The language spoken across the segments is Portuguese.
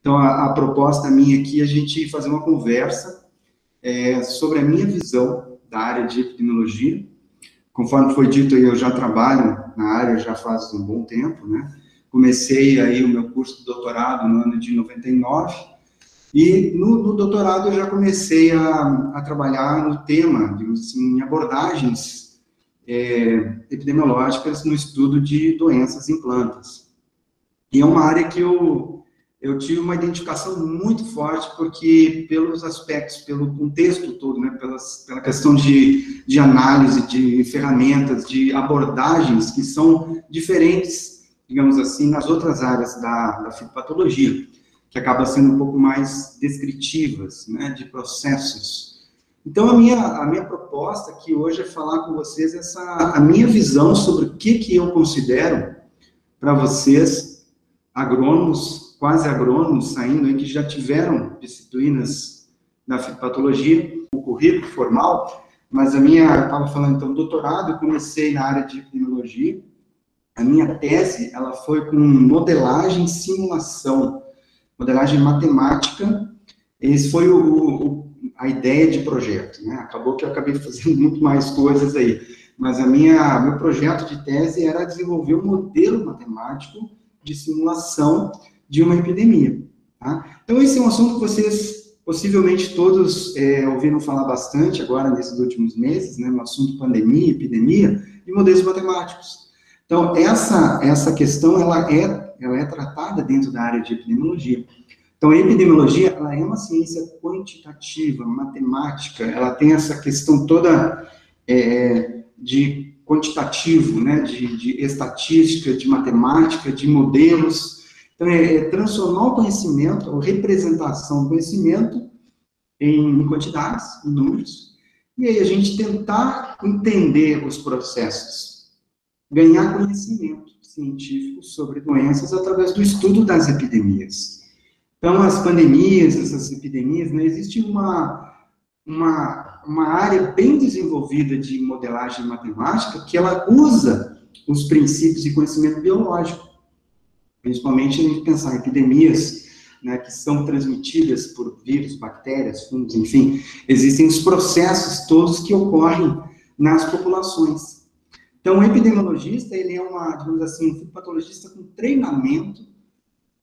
Então, a, a proposta minha aqui é a gente fazer uma conversa é, sobre a minha visão da área de epidemiologia. Conforme foi dito, eu já trabalho na área já faz um bom tempo, né? Comecei aí o meu curso de doutorado no ano de 99, e no, no doutorado eu já comecei a, a, trabalhar no tema, digamos assim, em abordagens é, epidemiológicas no estudo de doenças em plantas. E é uma área que eu, eu tive uma identificação muito forte, porque pelos aspectos, pelo contexto todo, né, pelas, pela questão de, de análise, de ferramentas, de abordagens que são diferentes, digamos assim, nas outras áreas da, da fitopatologia, que acaba sendo um pouco mais descritivas, né, de processos. Então, a minha, a minha proposta aqui hoje é falar com vocês essa, a minha visão sobre o que, que eu considero para vocês, agrônomos, quase agrônomos saindo aí que já tiveram disciplinas na fitopatologia, o currículo formal, mas a minha, eu estava falando então, doutorado, eu comecei na área de epidemiologia, a minha tese, ela foi com modelagem e simulação, modelagem matemática, esse foi o, o, a ideia de projeto, né? Acabou que eu acabei fazendo muito mais coisas aí, mas a minha, meu projeto de tese era desenvolver um modelo matemático de simulação de uma epidemia. Tá? Então, esse é um assunto que vocês possivelmente todos é, ouviram falar bastante agora nesses últimos meses, né, no assunto pandemia, epidemia e modelos matemáticos. Então, essa, essa questão, ela é, ela é tratada dentro da área de epidemiologia. Então, a epidemiologia, ela é uma ciência quantitativa, matemática, ela tem essa questão toda é, de quantitativo, né, de, de estatística, de matemática, de modelos, então, é, é transformar o conhecimento, a representação do conhecimento em quantidades, em números, e aí a gente tentar entender os processos, ganhar conhecimento científico sobre doenças através do estudo das epidemias. Então, as pandemias, essas epidemias, né, existe uma, uma, uma área bem desenvolvida de modelagem matemática que ela usa os princípios de conhecimento biológico principalmente a gente pensar em epidemias né, que são transmitidas por vírus, bactérias, fungos, enfim, existem os processos todos que ocorrem nas populações. Então, o epidemiologista, ele é uma, digamos assim, um patologista com treinamento,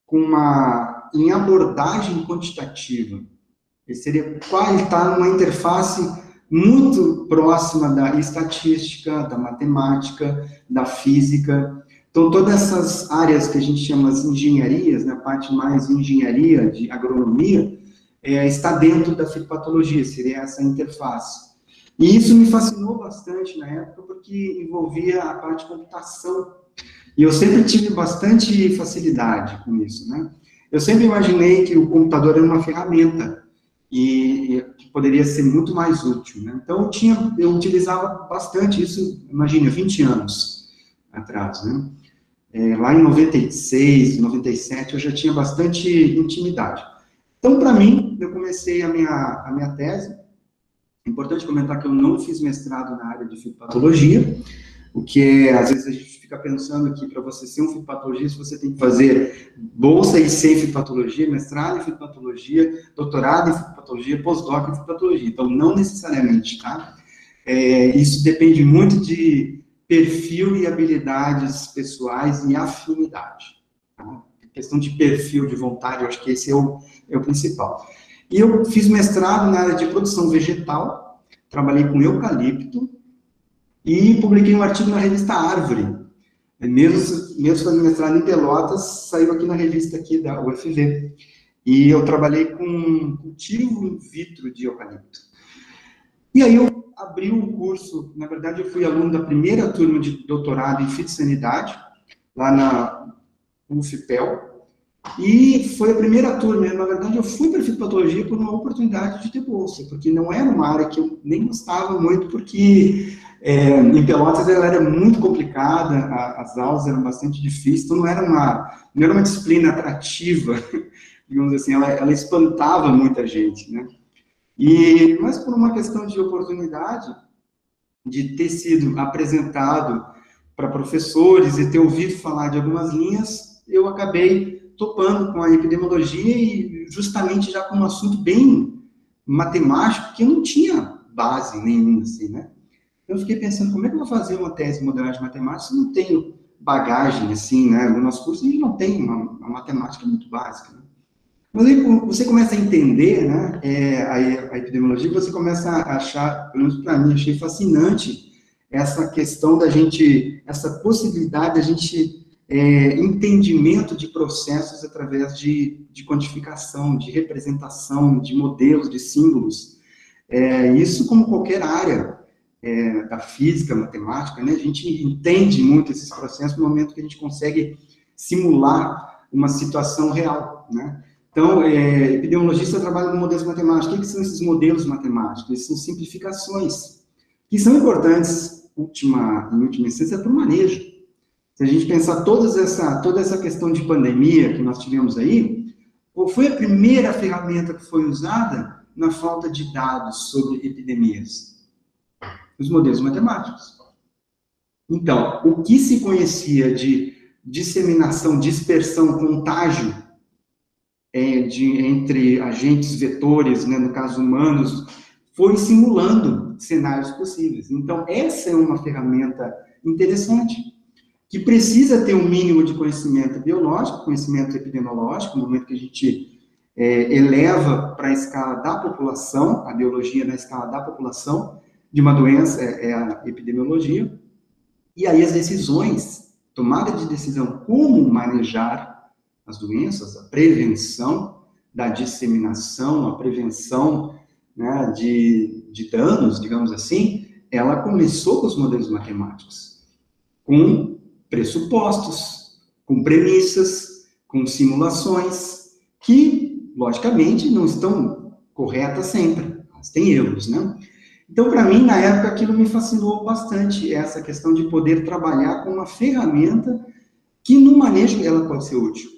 com uma, em abordagem quantitativa. Ele seria, ele está numa interface muito próxima da estatística, da matemática, da física, então, todas essas áreas que a gente chama de engenharias, né, a parte mais engenharia, de agronomia, é, está dentro da fitopatologia, seria essa interface. E isso me fascinou bastante na época, porque envolvia a parte de computação. E eu sempre tive bastante facilidade com isso, né? Eu sempre imaginei que o computador era uma ferramenta e, que poderia ser muito mais útil, né? Então, eu, tinha, eu utilizava bastante isso, imagina, 20 anos atrás, né? É, lá em 96, 97, eu já tinha bastante intimidade. Então, para mim, eu comecei a minha, a minha tese. É importante comentar que eu não fiz mestrado na área de fitopatologia, o que é, às vezes a gente fica pensando que para você ser um fitopatologista, você tem que fazer bolsa e ser em fitopatologia, mestrado em fitopatologia, doutorado em fitopatologia, pós-doc em fitopatologia. Então, não necessariamente, tá? É, isso depende muito de perfil e habilidades pessoais e afinidade. Tá? questão de perfil, de vontade, eu acho que esse é o, é o principal. E eu fiz mestrado na área de produção vegetal, trabalhei com eucalipto e publiquei um artigo na revista Árvore. Mesmo, mesmo fazendo mestrado em Pelotas, saiu aqui na revista aqui da UFV. E eu trabalhei com cultivo in vitro de eucalipto. E aí eu abri um curso, na verdade eu fui aluno da primeira turma de doutorado em fitossanidade, lá na UFPEL, e foi a primeira turma, na verdade eu fui para fitopatologia por uma oportunidade de ter bolsa, porque não era uma área que eu nem gostava muito, porque é, em Pelotas ela era muito complicada, a, as aulas eram bastante difíceis, então não era uma, não era uma disciplina atrativa, digamos assim, ela, ela espantava muita gente, né? E, mas por uma questão de oportunidade, de ter sido apresentado para professores e ter ouvido falar de algumas linhas, eu acabei topando com a epidemiologia e justamente já com um assunto bem matemático, que eu não tinha base nenhuma, assim, né? Eu fiquei pensando, como é que eu vou fazer uma tese de matemática se não tenho bagagem, assim, né? No nosso curso a gente não tem uma, uma matemática muito básica, né? Aí você começa a entender, né, é, a, a epidemiologia, você começa a achar, pelo menos para mim, achei fascinante essa questão da gente, essa possibilidade da gente é, entendimento de processos através de, de quantificação, de representação, de modelos, de símbolos. É, isso como qualquer área é, da física, matemática, né, a gente entende muito esses processos no momento que a gente consegue simular uma situação real, né? Então, é, epidemiologista trabalha com modelos matemáticos. O que, que são esses modelos matemáticos? Eles são simplificações, que são importantes, última, em última instância, para o manejo. Se a gente pensar todas essa, toda essa questão de pandemia que nós tivemos aí, qual foi a primeira ferramenta que foi usada na falta de dados sobre epidemias? Os modelos matemáticos. Então, o que se conhecia de disseminação, dispersão, contágio é, de, entre agentes vetores, né, no caso humanos, foi simulando cenários possíveis. Então, essa é uma ferramenta interessante, que precisa ter um mínimo de conhecimento biológico, conhecimento epidemiológico, no momento que a gente é, eleva para a escala da população, a biologia na escala da população, de uma doença é, é a epidemiologia, e aí as decisões, tomada de decisão como manejar as doenças, a prevenção da disseminação, a prevenção né, de, de danos, digamos assim, ela começou com os modelos matemáticos, com pressupostos, com premissas, com simulações, que, logicamente, não estão corretas sempre, mas tem erros, né? Então, para mim, na época, aquilo me fascinou bastante, essa questão de poder trabalhar com uma ferramenta que, no manejo, ela pode ser útil.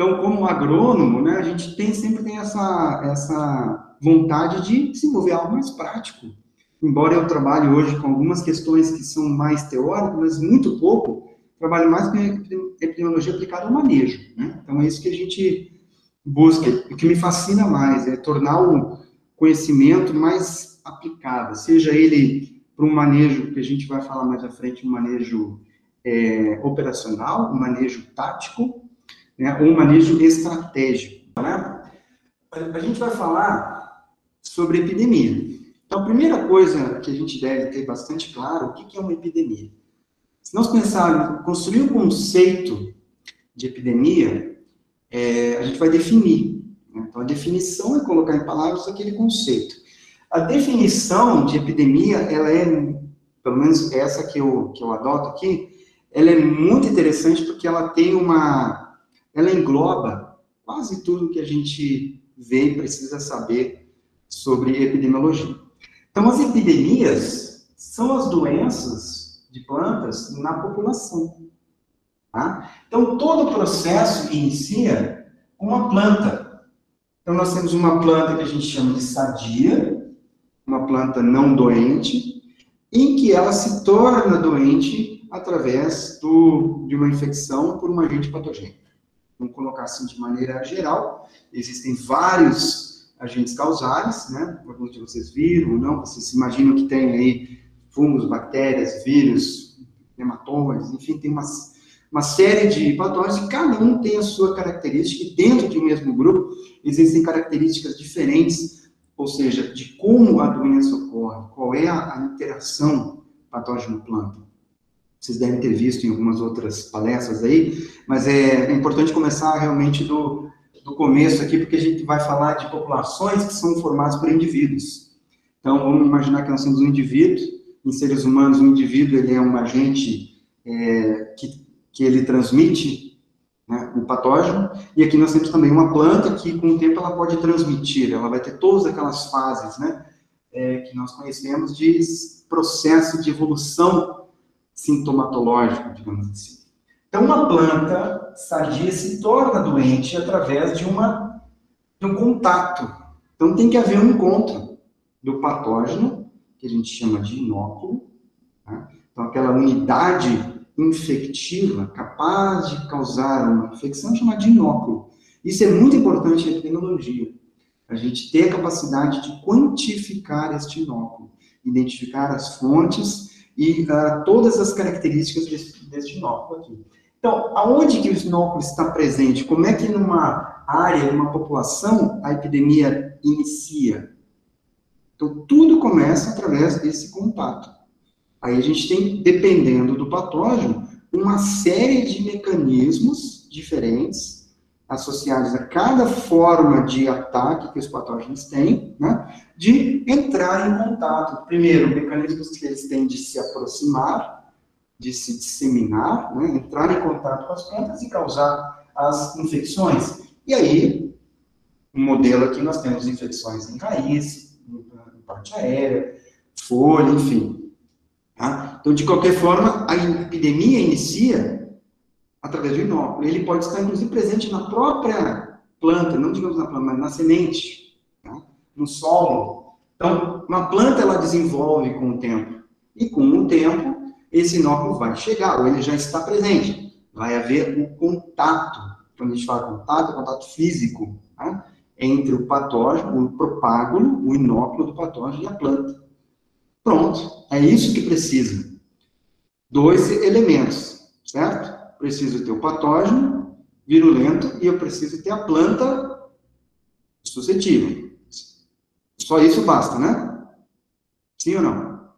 Então, como agrônomo, né, a gente tem, sempre tem essa, essa vontade de desenvolver algo mais prático. Embora eu trabalhe hoje com algumas questões que são mais teóricas, mas muito pouco, trabalho mais com epidemiologia aplicada ao manejo. Né? Então, é isso que a gente busca. O que me fascina mais é tornar o conhecimento mais aplicável, seja ele para um manejo, que a gente vai falar mais à frente, um manejo é, operacional, um manejo tático, né, um manejo estratégico. Né? A gente vai falar sobre epidemia. Então, a primeira coisa que a gente deve ter bastante claro, o que é uma epidemia? Se nós pensarmos, construir um conceito de epidemia, é, a gente vai definir. Né? Então, a definição é colocar em palavras aquele conceito. A definição de epidemia, ela é, pelo menos essa que eu, que eu adoto aqui, ela é muito interessante porque ela tem uma ela engloba quase tudo que a gente vê e precisa saber sobre epidemiologia. Então, as epidemias são as doenças de plantas na população. Tá? Então, todo o processo inicia com uma planta. Então, nós temos uma planta que a gente chama de sadia, uma planta não doente, em que ela se torna doente através do, de uma infecção por um agente patogênico vamos colocar assim de maneira geral, existem vários agentes causais, né? Alguns de vocês viram ou não, vocês imaginam que tem aí fungos, bactérias, vírus, nematóides, enfim, tem uma, uma série de patógenos e cada um tem a sua característica e dentro de um mesmo grupo existem características diferentes, ou seja, de como a doença ocorre, qual é a, a interação patógeno-planta vocês devem ter visto em algumas outras palestras aí, mas é, é importante começar realmente do, do começo aqui, porque a gente vai falar de populações que são formadas por indivíduos. Então, vamos imaginar que nós temos um indivíduo, em seres humanos, um indivíduo ele é um agente é, que, que ele transmite né, o patógeno, e aqui nós temos também uma planta que, com o tempo, ela pode transmitir, ela vai ter todas aquelas fases, né, é, que nós conhecemos de processo de evolução sintomatológico, digamos assim. Então, uma planta sadia se torna doente através de, uma, de um contato. Então, tem que haver um encontro do patógeno, que a gente chama de inóculo, né? então, aquela unidade infectiva capaz de causar uma infecção chamada de inóculo. Isso é muito importante em epidemiologia. A gente ter a capacidade de quantificar este inóculo, identificar as fontes e uh, todas as características desse, desse inóculo aqui. Então, aonde que o inóculo está presente? Como é que numa área, numa população, a epidemia inicia? Então, tudo começa através desse contato. Aí a gente tem, dependendo do patógeno, uma série de mecanismos diferentes associados a cada forma de ataque que os patógenos têm, né, de entrar em contato. Primeiro, mecanismos que eles têm de se aproximar, de se disseminar, né, entrar em contato com as plantas e causar as infecções. E aí, um modelo aqui, nós temos infecções em raiz, em parte aérea, folha, enfim. Tá? Então, de qualquer forma, a epidemia inicia através do inóculo. Ele pode estar, inclusive, presente na própria planta, não digamos na planta, mas na semente, tá? no solo. Então, uma planta, ela desenvolve com o tempo. E com o tempo, esse inóculo vai chegar, ou ele já está presente. Vai haver o contato. Quando a gente fala contato, é contato físico, tá? entre o patógeno, o propágulo, o inóculo do patógeno e a planta. Pronto, é isso que precisa. Dois elementos, certo? Preciso ter o patógeno virulento e eu preciso ter a planta suscetível. Só isso basta, né? Sim ou não?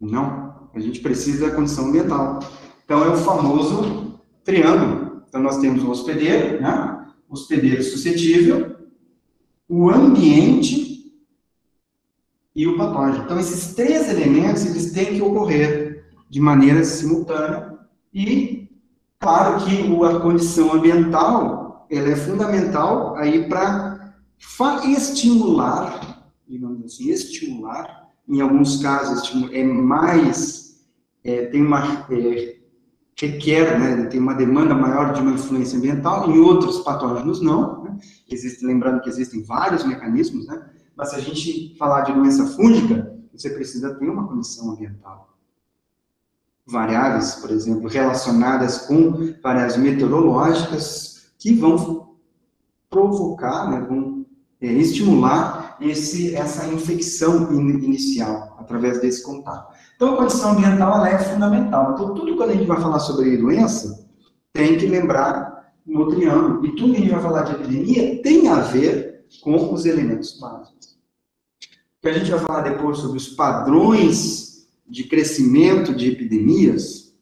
Não. A gente precisa da condição ambiental. Então, é o famoso triângulo. Então, nós temos o hospedeiro, né? O hospedeiro suscetível, o ambiente e o patógeno. Então, esses três elementos, eles têm que ocorrer de maneira simultânea e, claro que a condição ambiental, ela é fundamental aí para estimular, digamos assim, estimular, em alguns casos é mais, é, tem uma, é, requer, né, tem uma demanda maior de uma influência ambiental, em outros patógenos não, né? Existe, lembrando que existem vários mecanismos, né, mas se a gente falar de doença fúngica, você precisa ter uma condição ambiental. Variáveis, por exemplo, relacionadas com variáveis meteorológicas que vão provocar, né, vão é, estimular esse, essa infecção in, inicial através desse contato. Então, a condição ambiental é fundamental. Então, tudo quando a gente vai falar sobre doença, tem que lembrar no triângulo. E tudo que a gente vai falar de epidemia tem a ver com os elementos básicos que a gente vai falar depois sobre os padrões de crescimento de epidemias,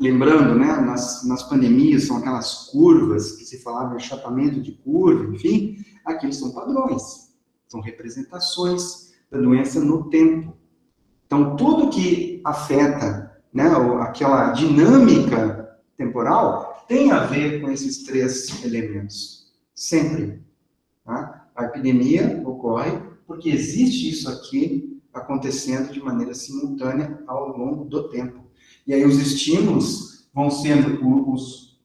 lembrando, né, nas, nas pandemias são aquelas curvas que se falava de achatamento de curva, enfim, aqui são padrões, são representações da doença no tempo. Então, tudo que afeta né, aquela dinâmica temporal tem a ver com esses três elementos, sempre. Tá? A epidemia ocorre porque existe isso aqui acontecendo de maneira simultânea ao longo do tempo. E aí os estímulos vão sendo, os,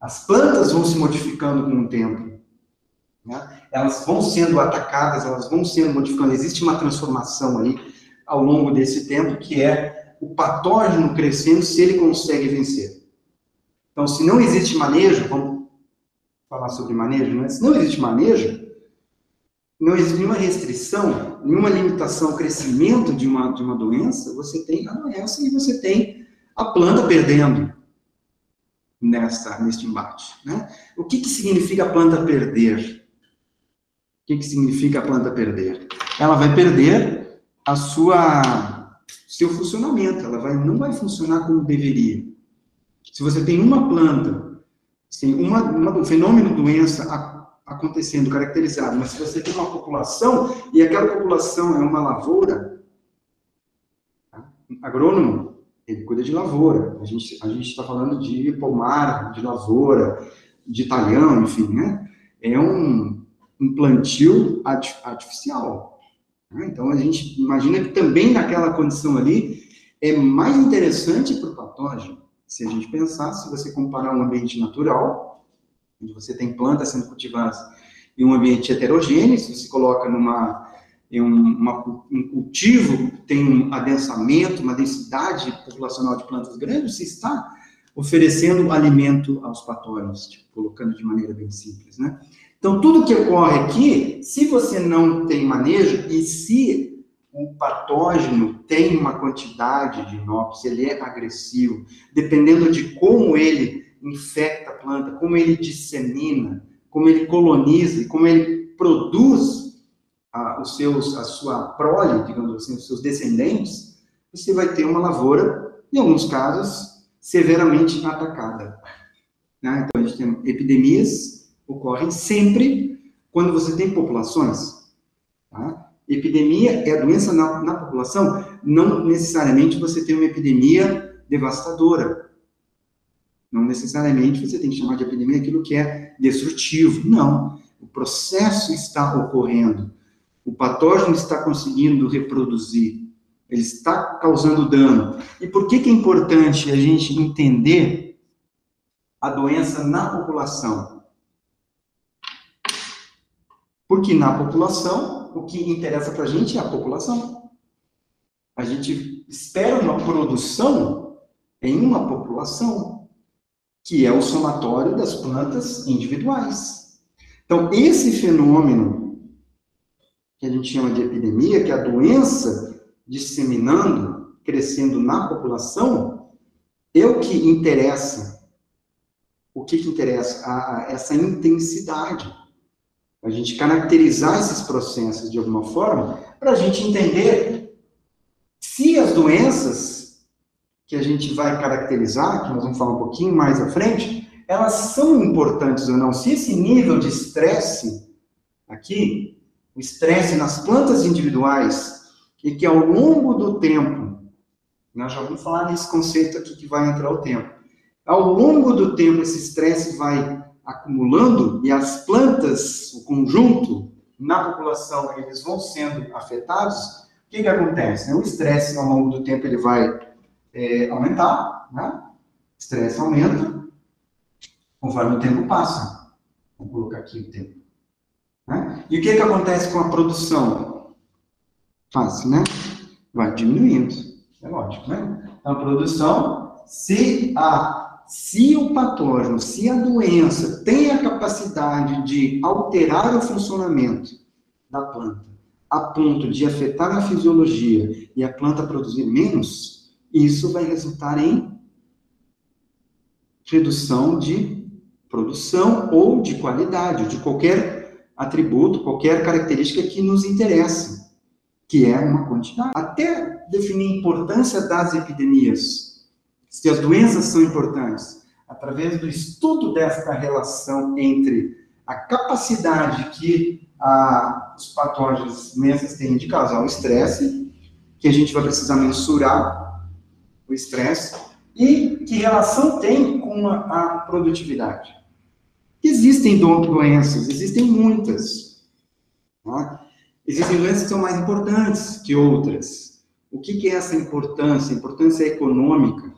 as plantas vão se modificando com o tempo. Né? Elas vão sendo atacadas, elas vão sendo modificando. Existe uma transformação aí ao longo desse tempo que é o patógeno crescendo se ele consegue vencer. Então, se não existe manejo, vamos falar sobre manejo, né? Se não existe manejo, não existe nenhuma restrição, nenhuma limitação ao crescimento de uma, de uma doença, você tem a doença e você tem a planta perdendo nessa, neste embate. Né? O que, que significa a planta perder? O que, que significa a planta perder? Ela vai perder a sua seu funcionamento, ela vai, não vai funcionar como deveria. Se você tem uma planta, assim, uma, uma, um fenômeno doença acontecendo, caracterizado, mas se você tem uma população e aquela população é uma lavoura, tá? agrônomo, ele cuida de lavoura. A gente a está falando de pomar, de lavoura, de talhão, enfim, né? É um, um plantio artificial. Né? Então a gente imagina que também naquela condição ali é mais interessante para o patógeno. Se a gente pensar, se você comparar um ambiente natural onde você tem plantas sendo cultivadas em um ambiente heterogêneo, se você coloca numa, em um, uma, um cultivo tem um adensamento, uma densidade populacional de plantas grandes, você está oferecendo alimento aos patógenos, tipo, colocando de maneira bem simples, né? Então, tudo que ocorre aqui, se você não tem manejo e se o patógeno tem uma quantidade de inóculos, ele é agressivo, dependendo de como ele infecta a planta, como ele dissemina, como ele coloniza, como ele produz a, os seus, a sua prole, digamos assim, os seus descendentes, você vai ter uma lavoura, em alguns casos, severamente atacada. Né? Então, a gente tem epidemias, ocorrem sempre quando você tem populações. Tá? Epidemia é a doença na, na população, não necessariamente você tem uma epidemia devastadora. Não necessariamente você tem que chamar de epidemia aquilo que é destrutivo. Não. O processo está ocorrendo. O patógeno está conseguindo reproduzir. Ele está causando dano. E por que, que é importante a gente entender a doença na população? Porque na população, o que interessa para a gente é a população. A gente espera uma produção em uma população, que é o somatório das plantas individuais. Então, esse fenômeno que a gente chama de epidemia, que é a doença disseminando, crescendo na população, é o que interessa. O que, que interessa? A, a, essa intensidade. A gente caracterizar esses processos de alguma forma, para a gente entender se as doenças que a gente vai caracterizar, que nós vamos falar um pouquinho mais à frente, elas são importantes ou não. Se esse nível de estresse aqui, o estresse nas plantas individuais, e que ao longo do tempo, nós já vamos falar nesse conceito aqui que vai entrar o tempo, ao longo do tempo esse estresse vai acumulando e as plantas, o conjunto, na população, eles vão sendo afetados, o que que acontece? O estresse ao longo do tempo ele vai é, aumentar, né? Estresse aumenta conforme o tempo passa. Vamos colocar aqui o tempo. Né? E o que que acontece com a produção? Fácil, né? Vai diminuindo. É lógico, né? Então, a produção, se a se o patógeno, se a doença tem a capacidade de alterar o funcionamento da planta, a ponto de afetar a fisiologia e a planta produzir menos, isso vai resultar em redução de produção ou de qualidade, de qualquer atributo, qualquer característica que nos interessa que é uma quantidade. Até definir a importância das epidemias, se as doenças são importantes, através do estudo desta relação entre a capacidade que a, os patógenos, doenças têm de causar o estresse, que a gente vai precisar mensurar o estresse, e que relação tem com a, a produtividade. Existem doenças, existem muitas. Tá? Existem doenças que são mais importantes que outras. O que, que é essa importância? Importância econômica.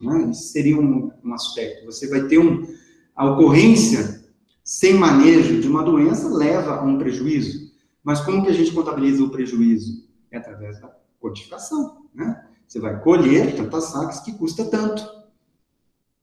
Né? Isso seria um, um aspecto. Você vai ter um, a ocorrência sem manejo de uma doença leva a um prejuízo. Mas como que a gente contabiliza o prejuízo? É através da quantificação. Né? Você vai colher tantas sacas que custa tanto.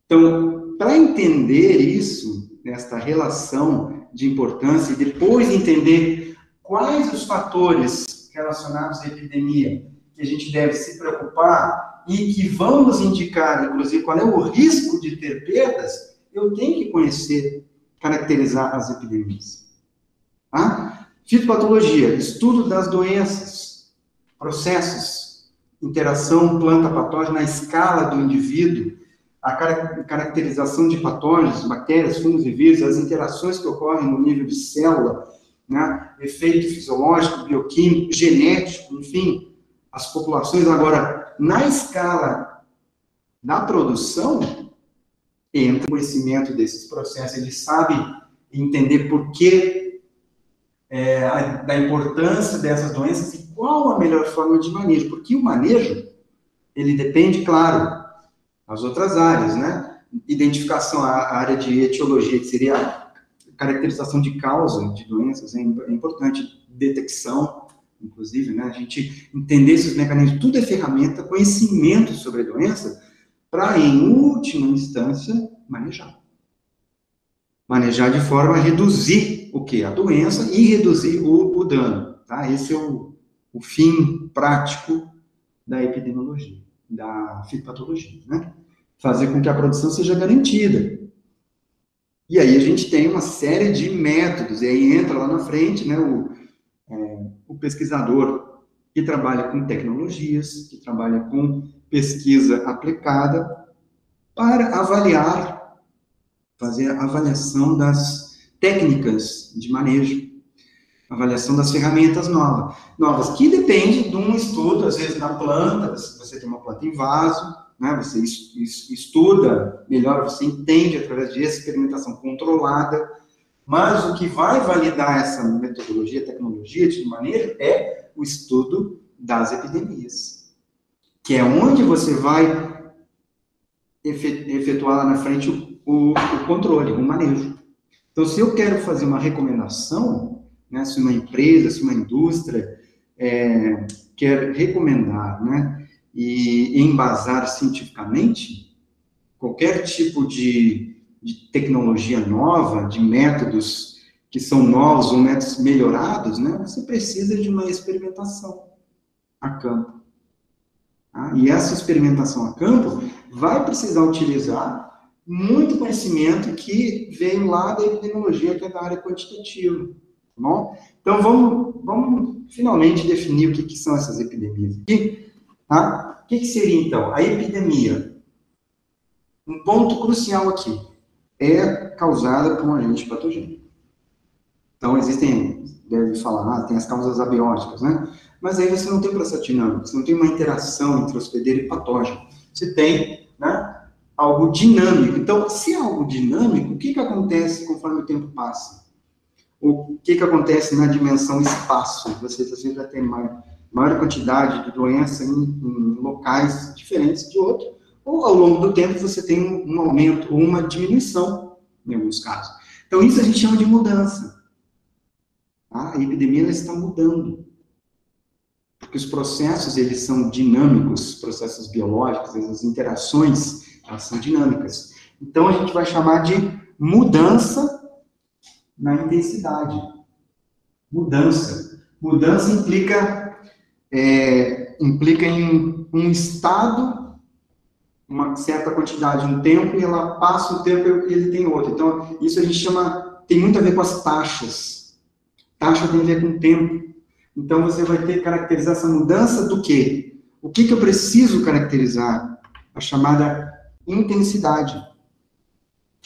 Então, para entender isso, esta relação de importância, e depois entender quais os fatores relacionados à epidemia que a gente deve se preocupar e que vão nos indicar, inclusive, qual é o risco de ter perdas, eu tenho que conhecer, caracterizar as epidemias. Tá? Fitopatologia, estudo das doenças, processos, interação planta-patógeno na escala do indivíduo, a caracterização de patógenos, bactérias, fungos e vírus, as interações que ocorrem no nível de célula, né? efeito fisiológico, bioquímico, genético, enfim, as populações. Agora, na escala da produção, entra o conhecimento desses processos, ele sabe entender por que é, a, da importância dessas doenças qual a melhor forma de manejo, porque o manejo, ele depende, claro, das outras áreas, né? Identificação, a área de etiologia, que seria caracterização de causa de doenças é importante, detecção, inclusive, né? A gente entender esses mecanismos, tudo é ferramenta, conhecimento sobre a doença, para, em última instância, manejar. Manejar de forma a reduzir o que? A doença e reduzir o, o dano, tá? Esse é o, o fim prático da epidemiologia, da fitopatologia, né? Fazer com que a produção seja garantida. E aí a gente tem uma série de métodos, e aí entra lá na frente, né, o, é, o pesquisador que trabalha com tecnologias, que trabalha com pesquisa aplicada, para avaliar, fazer a avaliação das técnicas de manejo, avaliação das ferramentas novas, novas, que depende de um estudo, às vezes, na planta, você tem uma planta em vaso, né, você estuda melhor, você entende através de experimentação controlada, mas o que vai validar essa metodologia, tecnologia de manejo é o estudo das epidemias, que é onde você vai efetuar lá na frente o, o, controle, o manejo. Então, se eu quero fazer uma recomendação, né, se uma empresa, se uma indústria é, quer recomendar, né, e embasar cientificamente qualquer tipo de de tecnologia nova, de métodos que são novos ou métodos melhorados, né, você precisa de uma experimentação a campo. Tá? E essa experimentação a campo vai precisar utilizar muito conhecimento que veio lá da epidemiologia, que é da área quantitativa. Bom? Então, vamos, vamos finalmente definir o que, que são essas epidemias aqui. Tá? O que, que seria, então? A epidemia. Um ponto crucial aqui é causada por um agente patogênico. Então, existem, deve falar, ah, tem as causas abióticas, né? Mas aí você não tem processo dinâmico, você não tem uma interação entre hospedeiro e patógeno. Você tem, né, algo dinâmico. Então, se é algo dinâmico, o que, que acontece conforme o tempo passa? O que, que acontece na dimensão espaço? Você, você já tem maior, maior quantidade de doença em, em locais diferentes de outro, ou ao longo do tempo você tem um, um aumento ou uma diminuição, em alguns casos. Então, isso a gente chama de mudança. Tá? A epidemia está mudando. Porque os processos, eles são dinâmicos, processos biológicos, as interações, elas são dinâmicas. Então, a gente vai chamar de mudança na intensidade. Mudança. Mudança implica, é, implica em um estado uma certa quantidade, um tempo, e ela passa o tempo e ele tem outro. Então, isso a gente chama, tem muito a ver com as taxas. Taxa tem a ver com tempo. Então, você vai ter que caracterizar essa mudança do quê? O que, que eu preciso caracterizar? A chamada intensidade.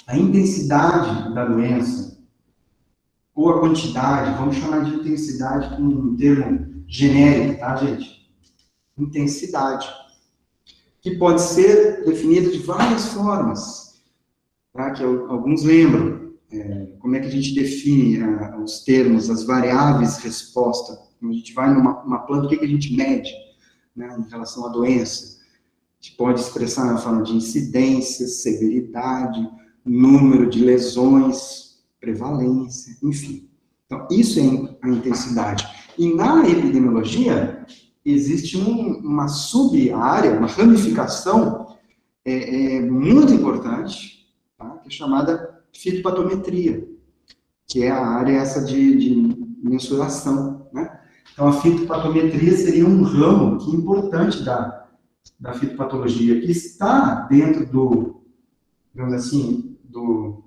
A intensidade da doença, ou a quantidade, vamos chamar de intensidade com um termo genérico, tá, gente? Intensidade que pode ser definida de várias formas, tá? que alguns lembram. É, como é que a gente define a, os termos, as variáveis resposta? Quando a gente vai numa planta, o que, que a gente mede né, em relação à doença? A gente pode expressar na forma de incidência, severidade, número de lesões, prevalência, enfim. Então, isso é a intensidade. E na epidemiologia, existe um, uma sub-área, uma ramificação é, é, muito importante, tá? que é chamada fitopatometria, que é a área essa de, de mensuração, né? Então, a fitopatometria seria um ramo que é importante da, da fitopatologia, que está dentro do, digamos assim, do,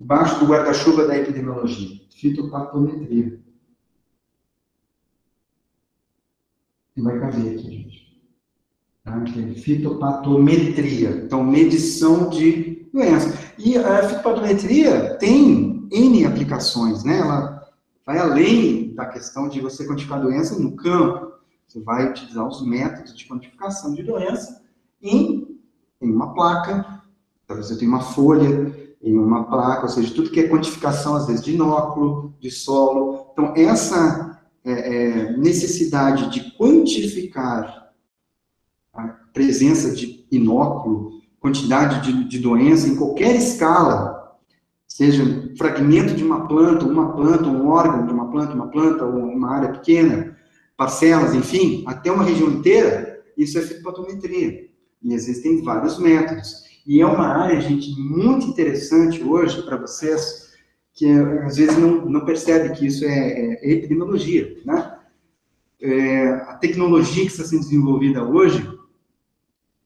embaixo do guarda-chuva da epidemiologia, fitopatometria. que vai caber aqui, gente. Tá? É fitopatometria. Então, medição de doenças. E a fitopatometria tem N aplicações, né? Ela vai além da questão de você quantificar doença no campo. Você vai utilizar os métodos de quantificação de doença em, em uma placa. Então, você tem uma folha em uma placa, ou seja, tudo que é quantificação, às vezes, de inóculo, de solo. Então, essa é, é, necessidade de quantificar a presença de inóculo, quantidade de, de doença em qualquer escala, seja um fragmento de uma planta, uma planta, um órgão de uma planta, uma planta, ou uma área pequena, parcelas, enfim, até uma região inteira, isso é fitopatometria. E existem vários métodos. E é uma área, gente, muito interessante hoje para vocês, que às vezes não, não percebe que isso é, é epidemiologia, né? É, a tecnologia que está sendo desenvolvida hoje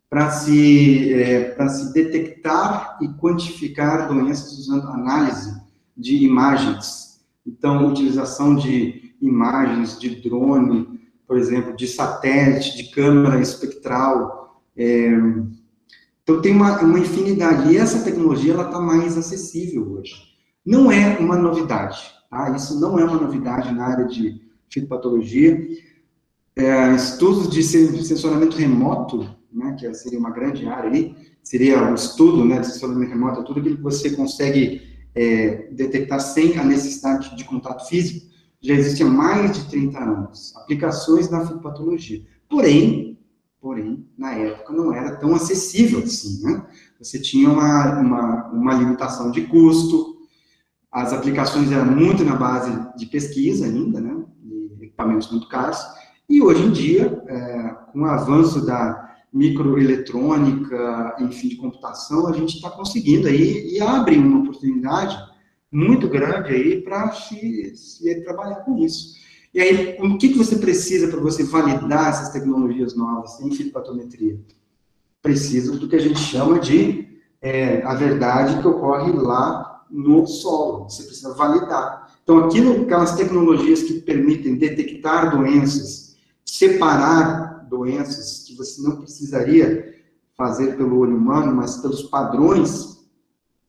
para se, é, se detectar e quantificar doenças usando análise de imagens. Então, utilização de imagens de drone, por exemplo, de satélite, de câmera espectral. É, então, tem uma, uma infinidade. E essa tecnologia está mais acessível hoje. Não é uma novidade, tá? Isso não é uma novidade na área de fitopatologia. É, estudos de sensoramento remoto, né, que seria uma grande área aí, seria um estudo né, de sensoramento remoto, tudo aquilo que você consegue é, detectar sem a necessidade de contato físico, já existe há mais de 30 anos. Aplicações na fitopatologia. Porém, porém, na época não era tão acessível assim, né? Você tinha uma, uma, uma limitação de custo, as aplicações eram muito na base de pesquisa ainda, né? De equipamentos muito caros. E hoje em dia, é, com o avanço da microeletrônica, enfim, de computação, a gente está conseguindo aí e abre uma oportunidade muito grande aí para se, se, trabalhar com isso. E aí, o que, que você precisa para você validar essas tecnologias novas em fitopatometria? Precisa do que a gente chama de é, a verdade que ocorre lá no solo. Você precisa validar. Então, aquilo, aquelas tecnologias que permitem detectar doenças, separar doenças que você não precisaria fazer pelo olho humano, mas pelos padrões,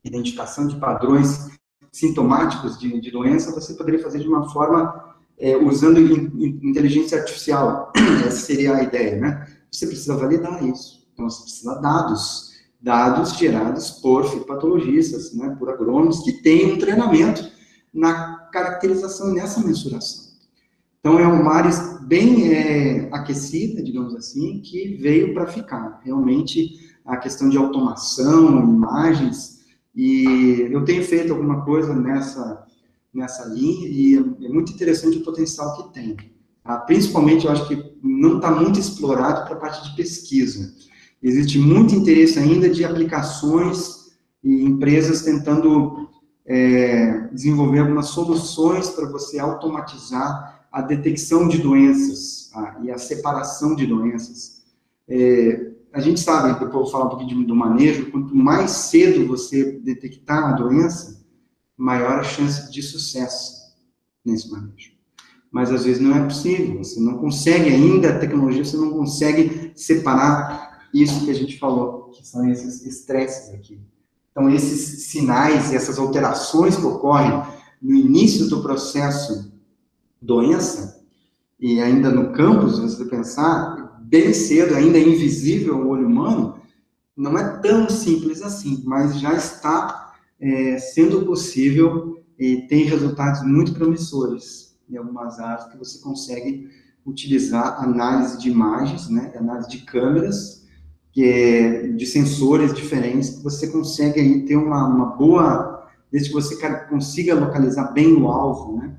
identificação de padrões sintomáticos de, de doença, você poderia fazer de uma forma é, usando inteligência artificial. Essa seria a ideia, né? Você precisa validar isso. Então, você precisa de dados. Dados gerados por fitopatologistas, né, por agrônomos, que têm um treinamento na caracterização e nessa mensuração. Então, é uma área bem é, aquecida, digamos assim, que veio para ficar. Realmente, a questão de automação, imagens, e eu tenho feito alguma coisa nessa, nessa linha, e é, muito interessante o potencial que tem. Tá? Principalmente, eu acho que não está muito explorado para a parte de pesquisa. Existe muito interesse ainda de aplicações e empresas tentando é, desenvolver algumas soluções para você automatizar a detecção de doenças ah, e a separação de doenças. É, a gente sabe, depois eu vou falar um pouquinho do manejo, quanto mais cedo você detectar a doença, maior a chance de sucesso nesse manejo. Mas às vezes não é possível, você não consegue ainda, a tecnologia, você não consegue separar isso que a gente falou, que são esses estresses aqui. Então, esses sinais, essas alterações que ocorrem no início do processo doença, e ainda no campus, você pensar, bem cedo, ainda é invisível ao olho humano, não é tão simples assim, mas já está é, sendo possível e tem resultados muito promissores em algumas áreas que você consegue utilizar análise de imagens, né, análise de câmeras, que é, de sensores diferentes, que você consegue aí ter uma, uma boa, desde que você consiga localizar bem o alvo, né,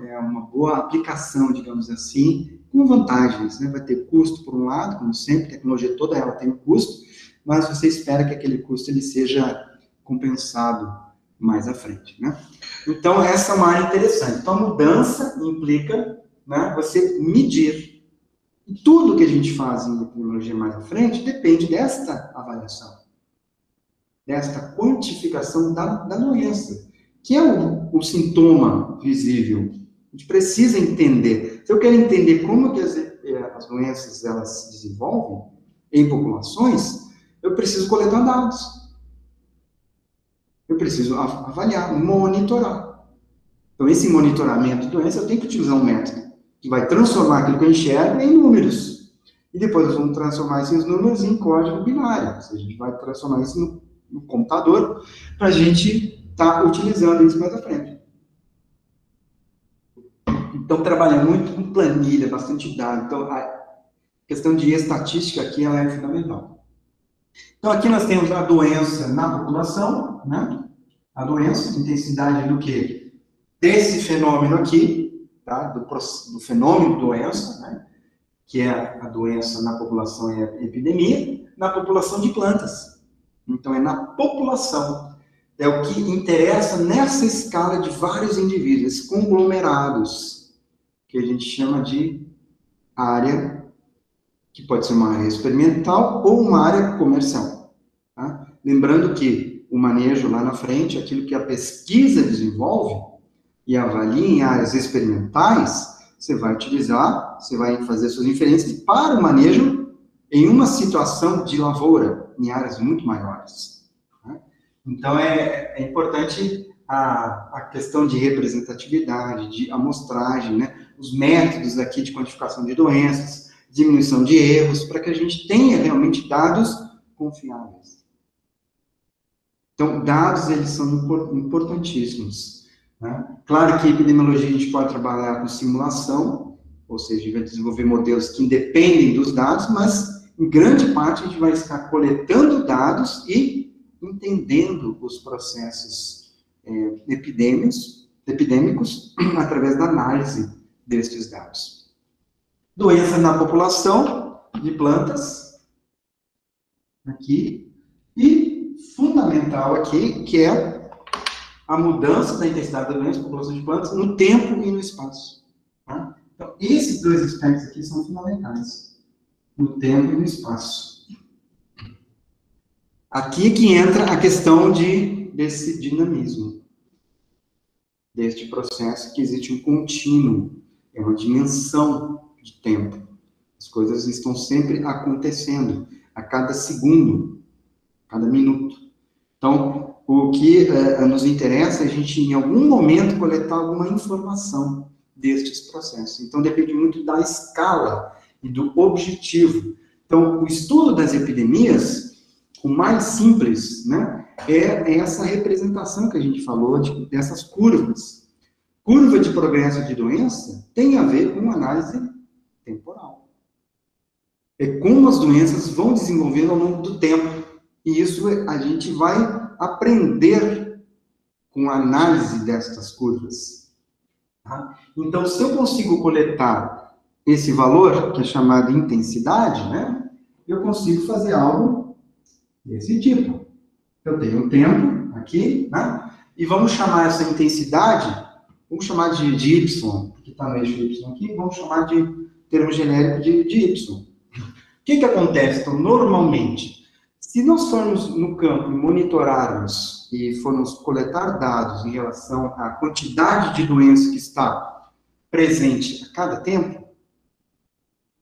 é uma boa aplicação, digamos assim, com vantagens, né? Vai ter custo por um lado, como sempre, tecnologia toda ela tem custo, mas você espera que aquele custo ele seja compensado mais à frente, né? Então, essa é uma área interessante. Então, a mudança implica né, você medir. E tudo que a gente faz em tecnologia mais à frente depende desta avaliação, desta quantificação da, da doença, que é o, o sintoma visível a gente precisa entender. Se eu quero entender como que as, eh, as doenças elas se desenvolvem em populações, eu preciso coletar dados. Eu preciso avaliar, monitorar. Então, esse monitoramento de doença, eu tenho que utilizar um método que vai transformar aquilo que eu enxergo em números. E depois nós vamos transformar esses números em código binário. Ou seja, a gente vai transformar isso no, no computador para a gente estar tá utilizando isso mais à frente. Então, trabalha muito com planilha, bastante dado. Então, a questão de estatística aqui ela é fundamental. Então, aqui nós temos a doença na população, né? A doença, intensidade do quê? Desse fenômeno aqui, tá? do, do fenômeno doença, né? que é a doença na população é a epidemia, na população de plantas. Então, é na população. É o que interessa nessa escala de vários indivíduos, conglomerados, que a gente chama de área, que pode ser uma área experimental ou uma área comercial. Tá? Lembrando que o manejo lá na frente, aquilo que a pesquisa desenvolve e avalia em áreas experimentais, você vai utilizar, você vai fazer suas inferências para o manejo em uma situação de lavoura, em áreas muito maiores. Né? Então, é, é importante a, a, questão de representatividade, de amostragem, né? os métodos aqui de quantificação de doenças, diminuição de erros, para que a gente tenha realmente dados confiáveis. Então, dados, eles são importantíssimos. Né? Claro que epidemiologia a gente pode trabalhar com simulação, ou seja, vai desenvolver modelos que independem dos dados, mas em grande parte, a gente vai estar coletando dados e entendendo os processos é, epidêmicos, através da análise destes dados. Doença na população de plantas, aqui, e fundamental aqui, que é a mudança da intensidade da doença população de plantas no tempo e no espaço. Tá? Então, esses dois aspectos aqui são fundamentais no tempo e no espaço. Aqui que entra a questão de, desse dinamismo, deste processo que existe um contínuo, é uma dimensão de tempo. As coisas estão sempre acontecendo, a cada segundo, a cada minuto. Então, o que é, nos interessa é a gente, em algum momento, coletar alguma informação destes processos. Então, depende muito da escala e do objetivo. Então, o estudo das epidemias, o mais simples, né, é essa representação que a gente falou de, dessas curvas. Curva de progresso de doença tem a ver com análise temporal. É como as doenças vão desenvolvendo ao longo do tempo. E isso a gente vai aprender com a análise destas curvas. Tá? Então, se eu consigo coletar esse valor, que é chamado intensidade, né, eu consigo fazer algo desse tipo. Eu tenho um tempo aqui, né, e vamos chamar essa intensidade, vamos chamar de, de y, que está no eixo y aqui, vamos chamar de termo genérico de, de y. O que, que acontece? Então, normalmente, se nós formos no campo e monitorarmos e formos coletar dados em relação à quantidade de doença que está presente a cada tempo,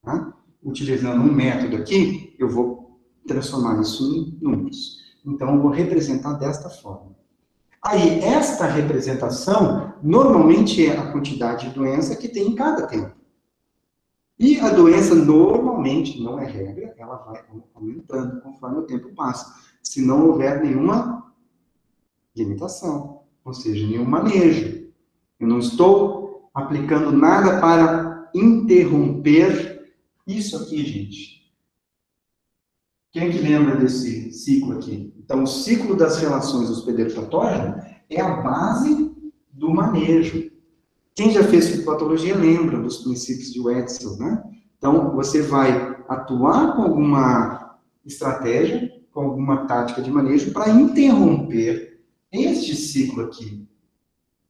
Tá? Utilizando um método aqui, eu vou transformar isso em números. Então, eu vou representar desta forma. Aí, esta representação, normalmente é a quantidade de doença que tem em cada tempo. E a doença, normalmente, não é regra, ela vai aumentando conforme o tempo passa. Se não houver nenhuma limitação, ou seja, nenhum manejo. Eu não estou aplicando nada para interromper isso aqui, gente. Quem é que lembra desse ciclo aqui? Então, o ciclo das relações hospedeiro-patógeno é a base do manejo. Quem já fez fitopatologia lembra dos princípios de Wetzel, né? Então, você vai atuar com alguma estratégia, com alguma tática de manejo para interromper este ciclo aqui.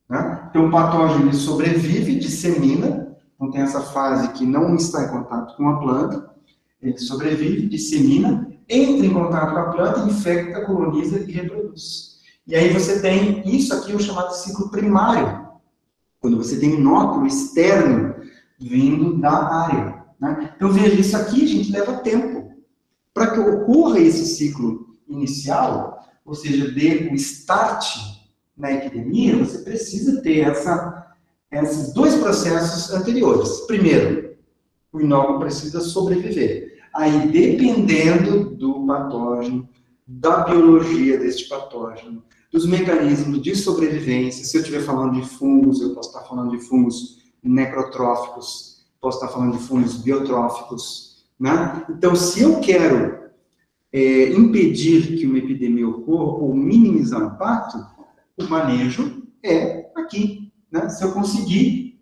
Né? Então, o patógeno sobrevive, dissemina, então, tem essa fase que não está em contato com a planta, ele sobrevive, dissemina, entra em contato com a planta, infecta, coloniza e reproduz. E aí você tem isso aqui, o chamado ciclo primário, quando você tem um inóculo externo vindo da área. Né? Então, veja, isso aqui, gente, leva tempo. Para que ocorra esse ciclo inicial, ou seja, dê o start na epidemia, você precisa ter essa esses dois processos anteriores. Primeiro, o inóculo precisa sobreviver. Aí, dependendo do patógeno, da biologia deste patógeno, dos mecanismos de sobrevivência, se eu estiver falando de fungos, eu posso estar falando de fungos necrotróficos, posso estar falando de fungos biotróficos, né? Então, se eu quero é, impedir que uma epidemia ocorra ou minimizar o impacto, o manejo é aqui, né? Se eu conseguir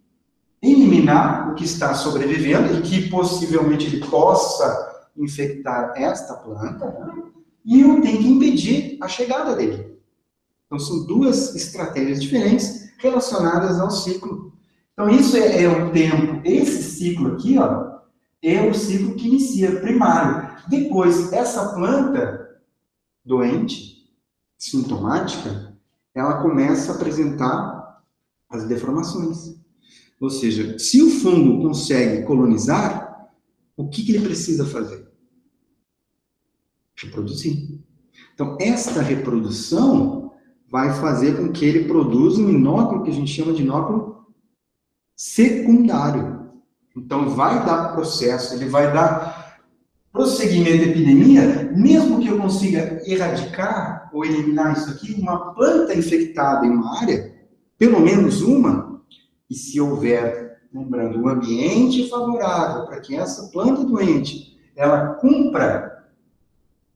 eliminar o que está sobrevivendo e que possivelmente ele possa infectar esta planta, né? e eu tenho que impedir a chegada dele. Então, são duas estratégias diferentes relacionadas ao ciclo. Então, isso é, é o tempo. Esse ciclo aqui, ó, é o ciclo que inicia primário. Depois, essa planta doente, sintomática, ela começa a apresentar as deformações. Ou seja, se o fungo consegue colonizar, o que, que ele precisa fazer? Reproduzir. Então, esta reprodução vai fazer com que ele produza um inóculo que a gente chama de inóculo secundário. Então, vai dar processo, ele vai dar prosseguimento da epidemia, mesmo que eu consiga erradicar ou eliminar isso aqui, uma planta infectada em uma área, pelo menos uma, e se houver, lembrando, um ambiente favorável para que essa planta doente ela cumpra,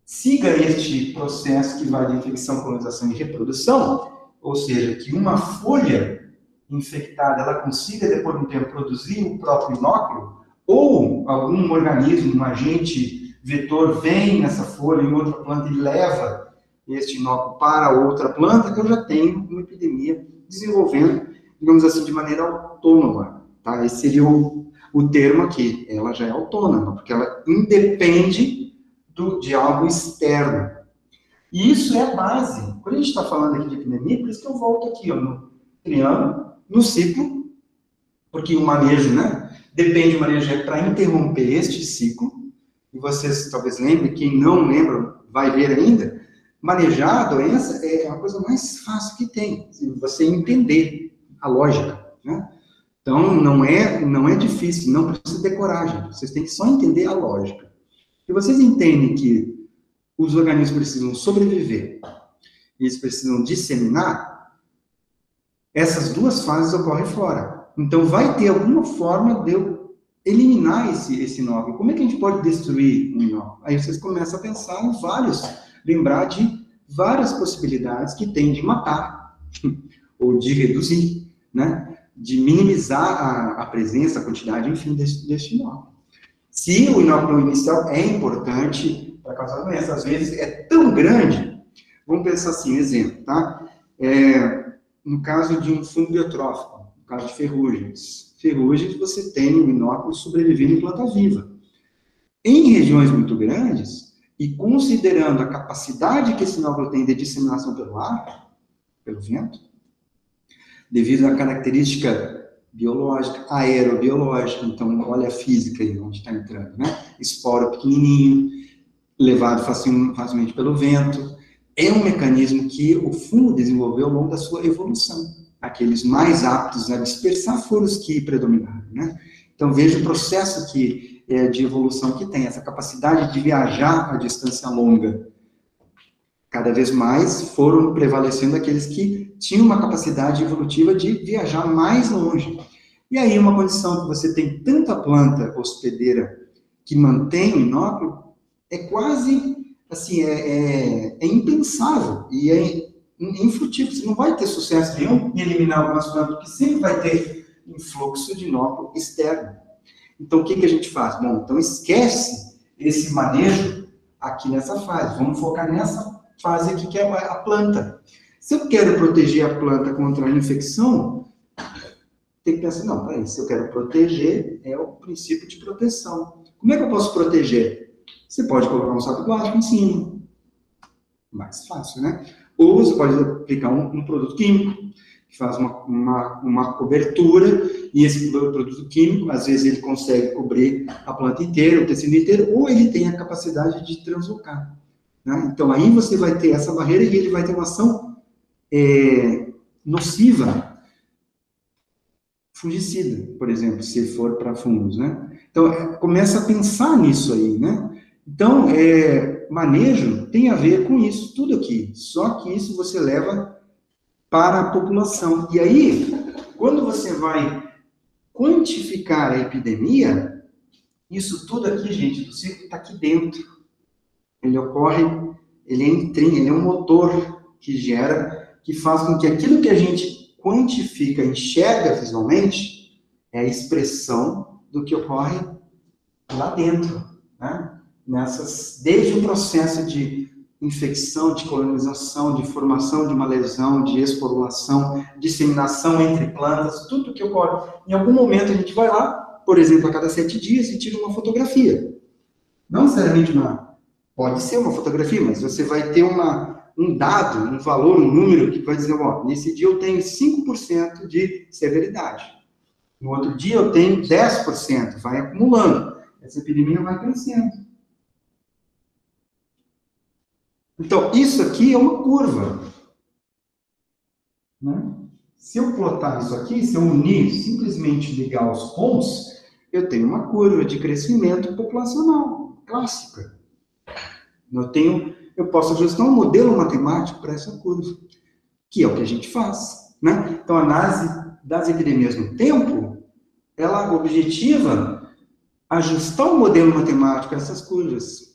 siga este processo que vai de infecção, colonização e reprodução, ou seja, que uma folha infectada ela consiga depois de um tempo produzir o próprio inóculo, ou algum organismo, um agente vetor vem nessa folha em outra planta e leva este inóculo para outra planta, eu já tenho uma epidemia desenvolvendo digamos assim, de maneira autônoma. Tá? Esse seria o, o termo aqui. Ela já é autônoma, porque ela independe do, de algo externo. E isso é a base. Quando a gente está falando aqui de epidemia, por isso que eu volto aqui, ó, no triângulo, no ciclo, porque o manejo, né? Depende do manejo é para interromper este ciclo. E vocês talvez lembrem, quem não lembra vai ver ainda. Manejar a doença é a coisa mais fácil que tem, se você entender a lógica, né? Então, não é, não é difícil, não precisa decorar, gente. Vocês têm que só entender a lógica. E vocês entendem que os organismos precisam sobreviver, eles precisam disseminar, essas duas fases ocorrem fora. Então, vai ter alguma forma de eu eliminar esse, esse nódulo. Como é que a gente pode destruir um nódulo? Aí vocês começam a pensar em vários, lembrar de várias possibilidades que tem de matar, ou de reduzir né, de minimizar a, a presença, a quantidade, enfim, deste, deste inóculo. Se o inóculo inicial é importante para causar doença, às vezes é tão grande, vamos pensar assim, exemplo, tá? É, no caso de um fungo biotrófico, no caso de ferrugens, ferrugens você tem um inóculo sobrevivendo em planta viva. Em regiões muito grandes, e considerando a capacidade que esse inóculo tem de disseminação pelo ar, pelo vento, devido à característica biológica, aerobiológica, então olha a física aí onde está entrando, né? Esporo pequenininho, levado facilmente pelo vento, é um mecanismo que o fungo desenvolveu ao longo da sua evolução. Aqueles mais aptos a dispersar foram os que predominaram, né? Então veja o processo que, é, de evolução que tem, essa capacidade de viajar a distância longa, cada vez mais foram prevalecendo aqueles que tinham uma capacidade evolutiva de viajar mais longe. E aí, uma condição que você tem tanta planta hospedeira que mantém o inóculo, é quase, assim, é, é, é impensável e é infrutífero. Você não vai ter sucesso nenhum em eliminar algumas plantas, porque sempre vai ter influxo de inóculo externo. Então, o que, que a gente faz? Bom, então esquece esse manejo aqui nessa fase. Vamos focar nessa fase aqui, que é a planta. Se eu quero proteger a planta contra a infecção, tem que pensar, não, peraí, se eu quero proteger, é o princípio de proteção. Como é que eu posso proteger? Você pode colocar um saco plástico em cima. Mais fácil, né? Ou você pode aplicar um, um produto químico, que faz uma, uma, uma, cobertura, e esse produto químico, às vezes ele consegue cobrir a planta inteira, o tecido inteiro, ou ele tem a capacidade de translocar. Né? Então, aí você vai ter essa barreira e ele vai ter uma ação é, nociva, fungicida, por exemplo, se for para fungos, né? Então, é, começa a pensar nisso aí, né? Então, é, manejo tem a ver com isso, tudo aqui. Só que isso você leva para a população. E aí, quando você vai quantificar a epidemia, isso tudo aqui, gente, do ciclo está aqui dentro ele ocorre, ele é intrinho, ele é um motor que gera, que faz com que aquilo que a gente quantifica, enxerga visualmente, é a expressão do que ocorre lá dentro, né? Nessas, desde o processo de infecção, de colonização, de formação de uma lesão, de esporulação, disseminação entre plantas, tudo que ocorre. Em algum momento a gente vai lá, por exemplo, a cada sete dias e tira uma fotografia. Não necessariamente uma. Pode ser uma fotografia, mas você vai ter uma, um dado, um valor, um número que vai dizer: ó, nesse dia eu tenho 5% de severidade. No outro dia eu tenho 10%, vai acumulando. Essa epidemia vai crescendo. Então, isso aqui é uma curva. Né? Se eu plotar isso aqui, se eu unir, simplesmente ligar os pontos, eu tenho uma curva de crescimento populacional clássica. Eu tenho, eu posso ajustar um modelo matemático para essa curva, que é o que a gente faz. Né? Então, a análise das epidemias no tempo, ela objetiva ajustar o modelo matemático a essas curvas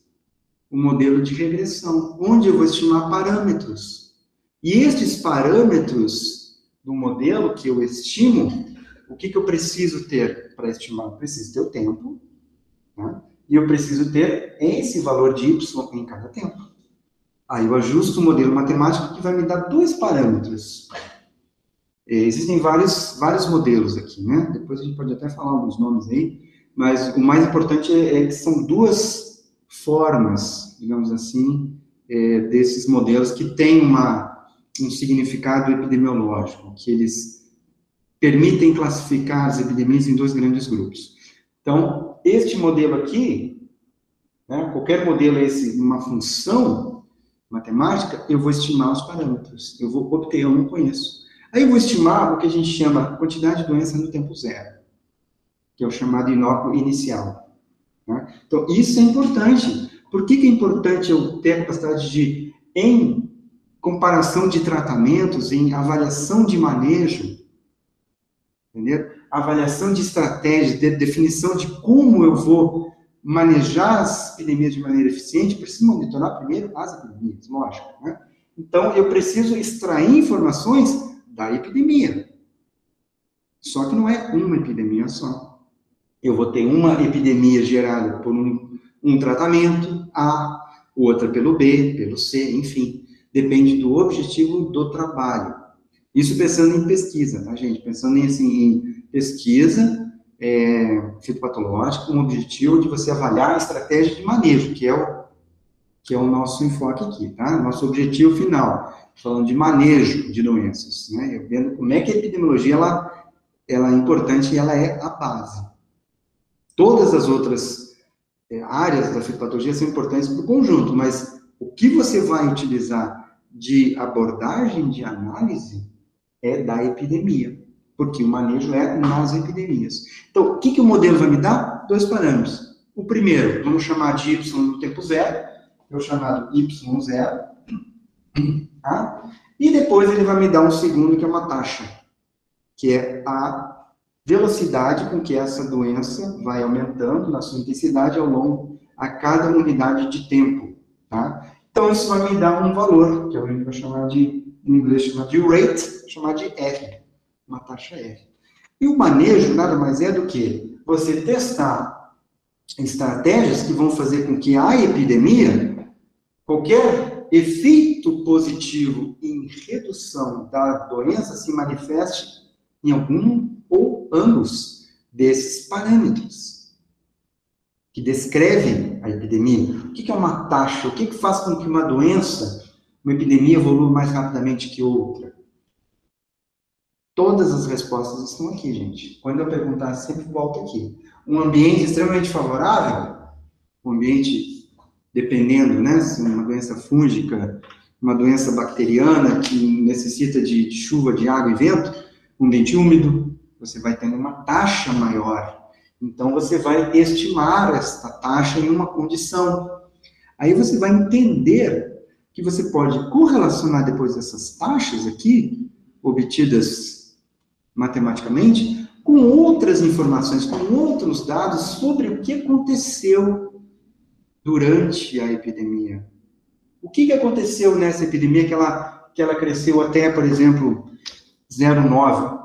o modelo de regressão, onde eu vou estimar parâmetros. E estes parâmetros do modelo que eu estimo, o que, que eu preciso ter para estimar? Eu preciso ter o tempo, né? E eu preciso ter esse valor de y em cada tempo. Aí eu ajusto o modelo matemático que vai me dar dois parâmetros. É, existem vários, vários modelos aqui, né? Depois a gente pode até falar alguns nomes aí, mas o mais importante é, é que são duas formas, digamos assim, é, desses modelos que têm uma, um significado epidemiológico, que eles permitem classificar as epidemias em dois grandes grupos. Então, este modelo aqui, né, qualquer modelo é esse, uma função matemática, eu vou estimar os parâmetros, eu vou obter, eu não conheço. Aí eu vou estimar o que a gente chama quantidade de doença no tempo zero, que é o chamado inóculo inicial. Né? Então, isso é importante. Por que, que é importante eu ter a capacidade de, em comparação de tratamentos, em avaliação de manejo, entendeu? Avaliação de estratégias, de definição de como eu vou manejar as epidemias de maneira eficiente, preciso monitorar primeiro as epidemias, lógico. Né? Então, eu preciso extrair informações da epidemia. Só que não é uma epidemia só eu vou ter uma epidemia gerada por um, um tratamento A, outra pelo B, pelo C, enfim. Depende do objetivo do trabalho. Isso pensando em pesquisa, tá, gente? Pensando em, assim, em pesquisa é, fitopatológica, com o objetivo de você avaliar a estratégia de manejo, que é o, que é o nosso enfoque aqui, tá? Nosso objetivo final, falando de manejo de doenças, né? Eu vendo como é que a epidemiologia, ela, ela é importante e ela é a base. Todas as outras é, áreas da fitopatologia são importantes para o conjunto, mas o que você vai utilizar de abordagem de análise é da epidemia, porque o manejo é nas epidemias. Então, o que, que o modelo vai me dar? Dois parâmetros. O primeiro, vamos chamar de y no tempo zero, é o chamado y0, tá? e depois ele vai me dar um segundo, que é uma taxa, que é a velocidade com que essa doença vai aumentando na sua intensidade ao longo a cada unidade de tempo, tá? Então isso vai me dar um valor que a gente vai chamar de em inglês chama de rate, chamar de R, uma taxa R. E o manejo nada mais é do que você testar estratégias que vão fazer com que a epidemia, qualquer efeito positivo em redução da doença se manifeste em algum ou ambos desses parâmetros que descrevem a epidemia. O que é uma taxa? O que faz com que uma doença, uma epidemia, evolua mais rapidamente que outra? Todas as respostas estão aqui, gente. Quando eu perguntar, sempre volto aqui. Um ambiente extremamente favorável, um ambiente dependendo, né, se uma doença fúngica, uma doença bacteriana que necessita de, de chuva, de água e vento, um ambiente úmido, você vai tendo uma taxa maior. Então, você vai estimar esta taxa em uma condição. Aí você vai entender que você pode correlacionar depois essas taxas aqui, obtidas matematicamente, com outras informações, com outros dados sobre o que aconteceu durante a epidemia. O que, que aconteceu nessa epidemia que ela, que ela cresceu até, por exemplo, 0,9?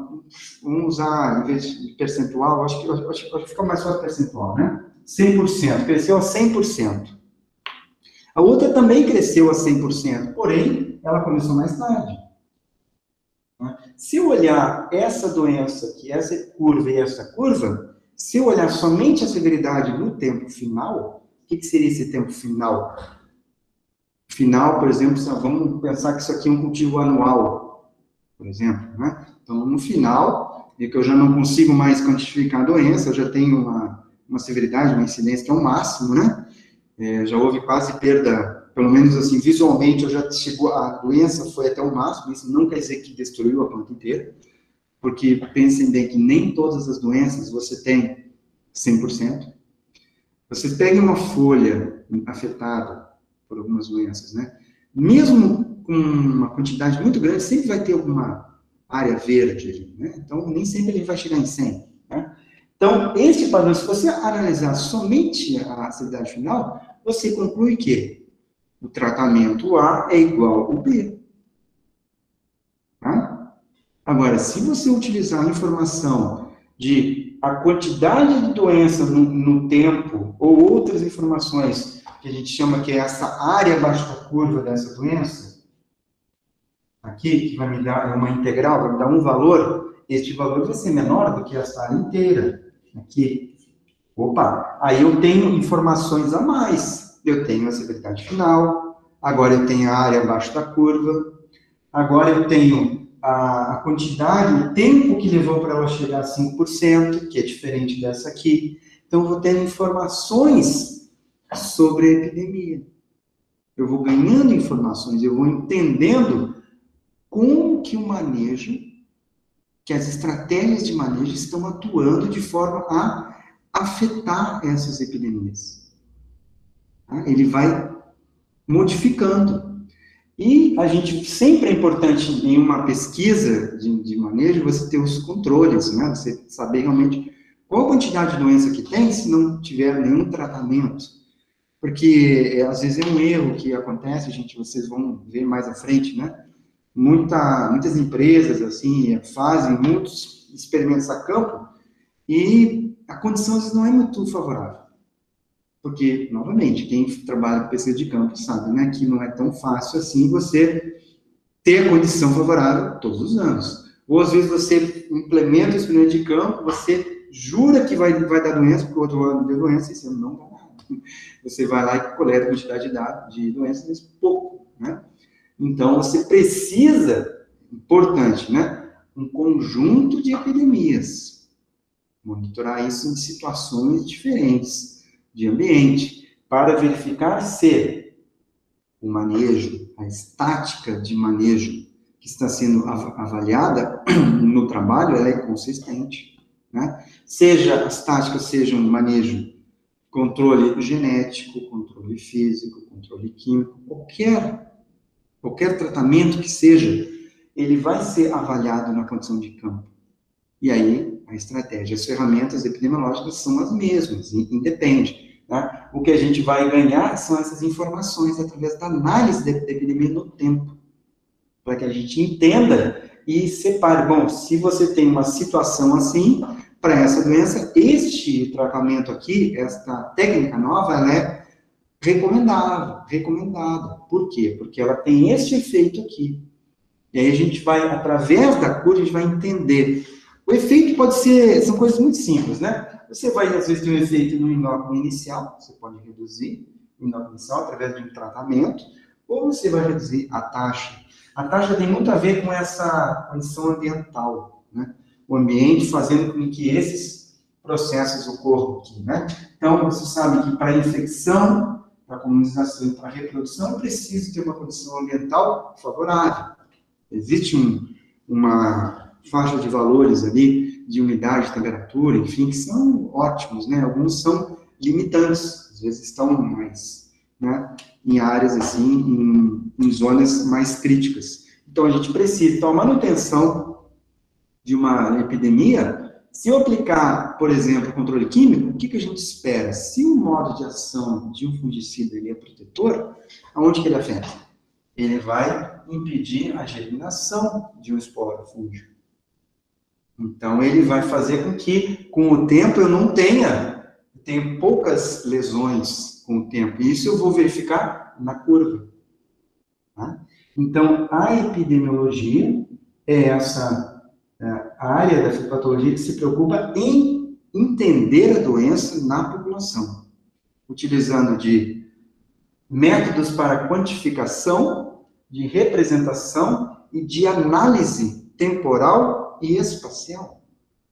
vamos usar, em vez de percentual, acho que, acho, acho que fica mais fácil percentual, né? 100%, cresceu a 100%. A outra também cresceu a 100%, porém, ela começou mais tarde. Se eu olhar essa doença aqui, essa curva e essa curva, se eu olhar somente a severidade no tempo final, o que, que seria esse tempo final? Final, por exemplo, vamos pensar que isso aqui é um cultivo anual, por exemplo, né? Então, no final, é que eu já não consigo mais quantificar a doença, eu já tenho uma, uma severidade, uma incidência que é o máximo, né? É, já houve quase perda, pelo menos assim, visualmente, eu já chegou, a doença foi até o máximo, isso não quer dizer que destruiu a planta inteira, porque pensem bem que nem todas as doenças você tem 100%. Você pega uma folha afetada por algumas doenças, né? Mesmo com uma quantidade muito grande, sempre vai ter alguma área verde ali, né? Então, nem sempre ele vai chegar em 100, né? Então, este padrão, se você analisar somente a atividade final, você conclui que o tratamento A é igual ao B. Tá? Agora, se você utilizar a informação de a quantidade de doença no, no tempo, ou outras informações que a gente chama que é essa área abaixo da curva dessa doença, aqui, que vai me dar uma integral, vai me dar um valor, este valor vai ser menor do que essa área inteira. Aqui. Opa, aí eu tenho informações a mais. Eu tenho a severidade final, agora eu tenho a área abaixo da curva, agora eu tenho a, quantidade, o tempo que levou para ela chegar a 5%, que é diferente dessa aqui. Então, eu vou ter informações sobre a epidemia. Eu vou ganhando informações, eu vou entendendo como que o manejo que as estratégias de manejo estão atuando de forma a afetar essas epidemias. Tá? Ele vai modificando. E a gente sempre é importante em uma pesquisa de, de manejo você ter os controles, né? Você saber realmente qual a quantidade de doença que tem se não tiver nenhum tratamento. Porque é, às vezes é um erro que acontece, gente, vocês vão ver mais à frente, né? muita, muitas empresas assim fazem muitos experimentos a campo e a condição às vezes não é muito favorável. Porque, novamente, quem trabalha com pesquisa de campo sabe né, que não é tão fácil assim você ter a condição favorável todos os anos. Ou às vezes você implementa o experimento de campo, você jura que vai, vai dar doença, porque o outro ano deu doença e você não dá nada. Você vai lá e coleta a quantidade de, dados, de doenças, mas pouco, né? Então, você precisa, importante, né? Um conjunto de epidemias. Monitorar isso em situações diferentes de ambiente, para verificar se o manejo, a estática de manejo que está sendo avaliada no trabalho, ela é consistente. Né? Seja as táticas sejam manejo, controle genético, controle físico, controle químico, qualquer qualquer tratamento que seja, ele vai ser avaliado na condição de campo. E aí, a estratégia, as ferramentas epidemiológicas são as mesmas, independe. Tá? O que a gente vai ganhar são essas informações através da análise da epidemia no tempo, para que a gente entenda e separe. Bom, se você tem uma situação assim, para essa doença, este tratamento aqui, esta técnica nova, ela é recomendável, recomendada. Por quê? Porque ela tem esse efeito aqui. E aí a gente vai, através da cura, a gente vai entender. O efeito pode ser, são coisas muito simples, né? Você vai, às vezes, ter um efeito no inóculo inicial, você pode reduzir o inóculo inicial através de um tratamento, ou você vai reduzir a taxa. A taxa tem muito a ver com essa condição ambiental, né? O ambiente fazendo com que esses processos ocorram aqui, né? Então, você sabe que para infecção, para colonização e para reprodução, preciso ter uma condição ambiental favorável. Existe um, uma faixa de valores ali, de umidade, temperatura, enfim, que são ótimos, né? Alguns são limitantes, às vezes estão mais, né, em áreas assim, em, em zonas mais críticas. Então, a gente precisa, então, a manutenção de uma epidemia se eu aplicar, por exemplo, controle químico, o que, que a gente espera? Se o modo de ação de um fungicida ele é protetor, aonde que ele afeta? Ele vai impedir a germinação de um esporo fúngico. Então, ele vai fazer com que, com o tempo, eu não tenha, tenho poucas lesões com o tempo. E isso eu vou verificar na curva. Tá? Então, a epidemiologia é essa é, área da fitopatologia que se preocupa em entender a doença na população, utilizando de métodos para quantificação, de representação e de análise temporal e espacial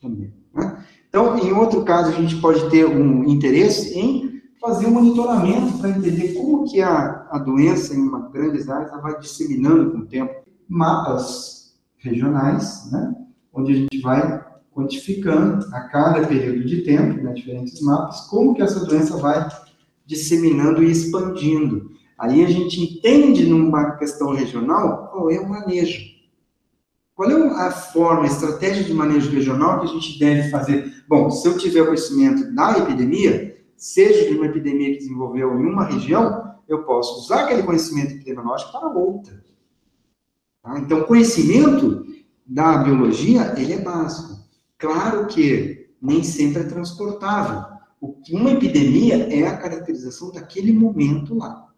também. Né? Então, em outro caso, a gente pode ter um interesse em fazer um monitoramento para entender como que a, a doença em uma grande área vai disseminando com o tempo. Mapas regionais, né? onde a gente vai quantificando a cada período de tempo, né, diferentes mapas, como que essa doença vai disseminando e expandindo. Aí a gente entende numa questão regional qual é o manejo. Qual é a forma, a estratégia de manejo regional que a gente deve fazer? Bom, se eu tiver conhecimento da epidemia, seja de uma epidemia que desenvolveu em uma região, eu posso usar aquele conhecimento epidemiológico para outra. Tá? Então, conhecimento da biologia, ele é básico. Claro que nem sempre é transportável. Uma epidemia é a caracterização daquele momento lá,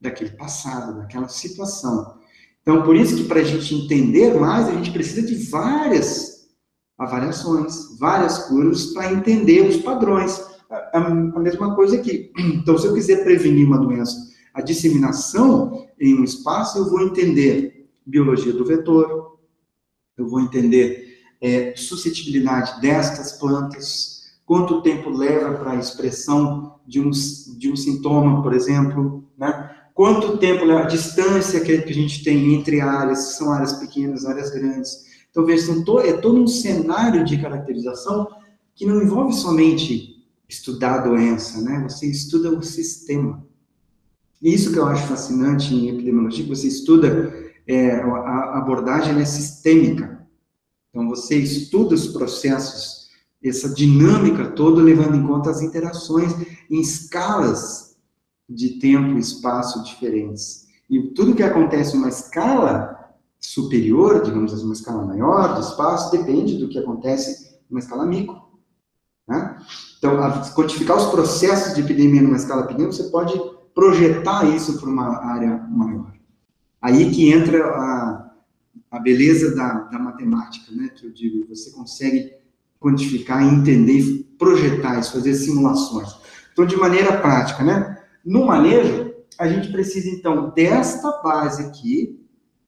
daquele passado, daquela situação. Então, por isso que para a gente entender mais, a gente precisa de várias avaliações, várias curvas para entender os padrões. A, a, mesma coisa aqui. Então, se eu quiser prevenir uma doença, a disseminação em um espaço, eu vou entender biologia do vetor, eu vou entender é, suscetibilidade destas plantas, quanto tempo leva para a expressão de um, de um sintoma, por exemplo, né? Quanto tempo a distância que a gente tem entre áreas, são áreas pequenas, áreas grandes. Então, veja, é todo um cenário de caracterização que não envolve somente estudar a doença, né? Você estuda o sistema. E isso que eu acho fascinante em epidemiologia, você estuda, é, a abordagem é sistêmica. Então, você estuda os processos essa dinâmica toda, levando em conta as interações em escalas de tempo e espaço diferentes. E tudo que acontece em uma escala superior, digamos assim, uma escala maior do espaço, depende do que acontece em uma escala micro. Né? Então, quantificar os processos de epidemia numa escala pequena, você pode projetar isso para uma área maior. Aí que entra a, a beleza da, da matemática, né, que eu digo, você consegue quantificar, entender, projetar isso, fazer simulações. Então, de maneira prática, né? No manejo, a gente precisa, então, desta base aqui,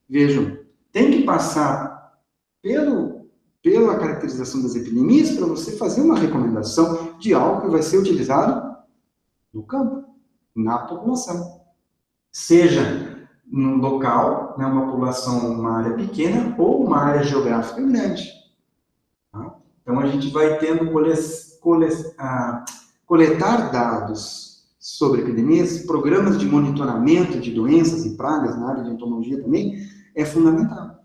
vejam, tem que passar pelo, pela caracterização das epidemias para você fazer uma recomendação de algo que vai ser utilizado no campo, na população. Seja num local, né, uma população, uma área pequena, ou uma área geográfica grande. Então, a gente vai tendo cole, cole, ah, coletar dados sobre epidemias, programas de monitoramento de doenças e pragas na área de entomologia também, é fundamental.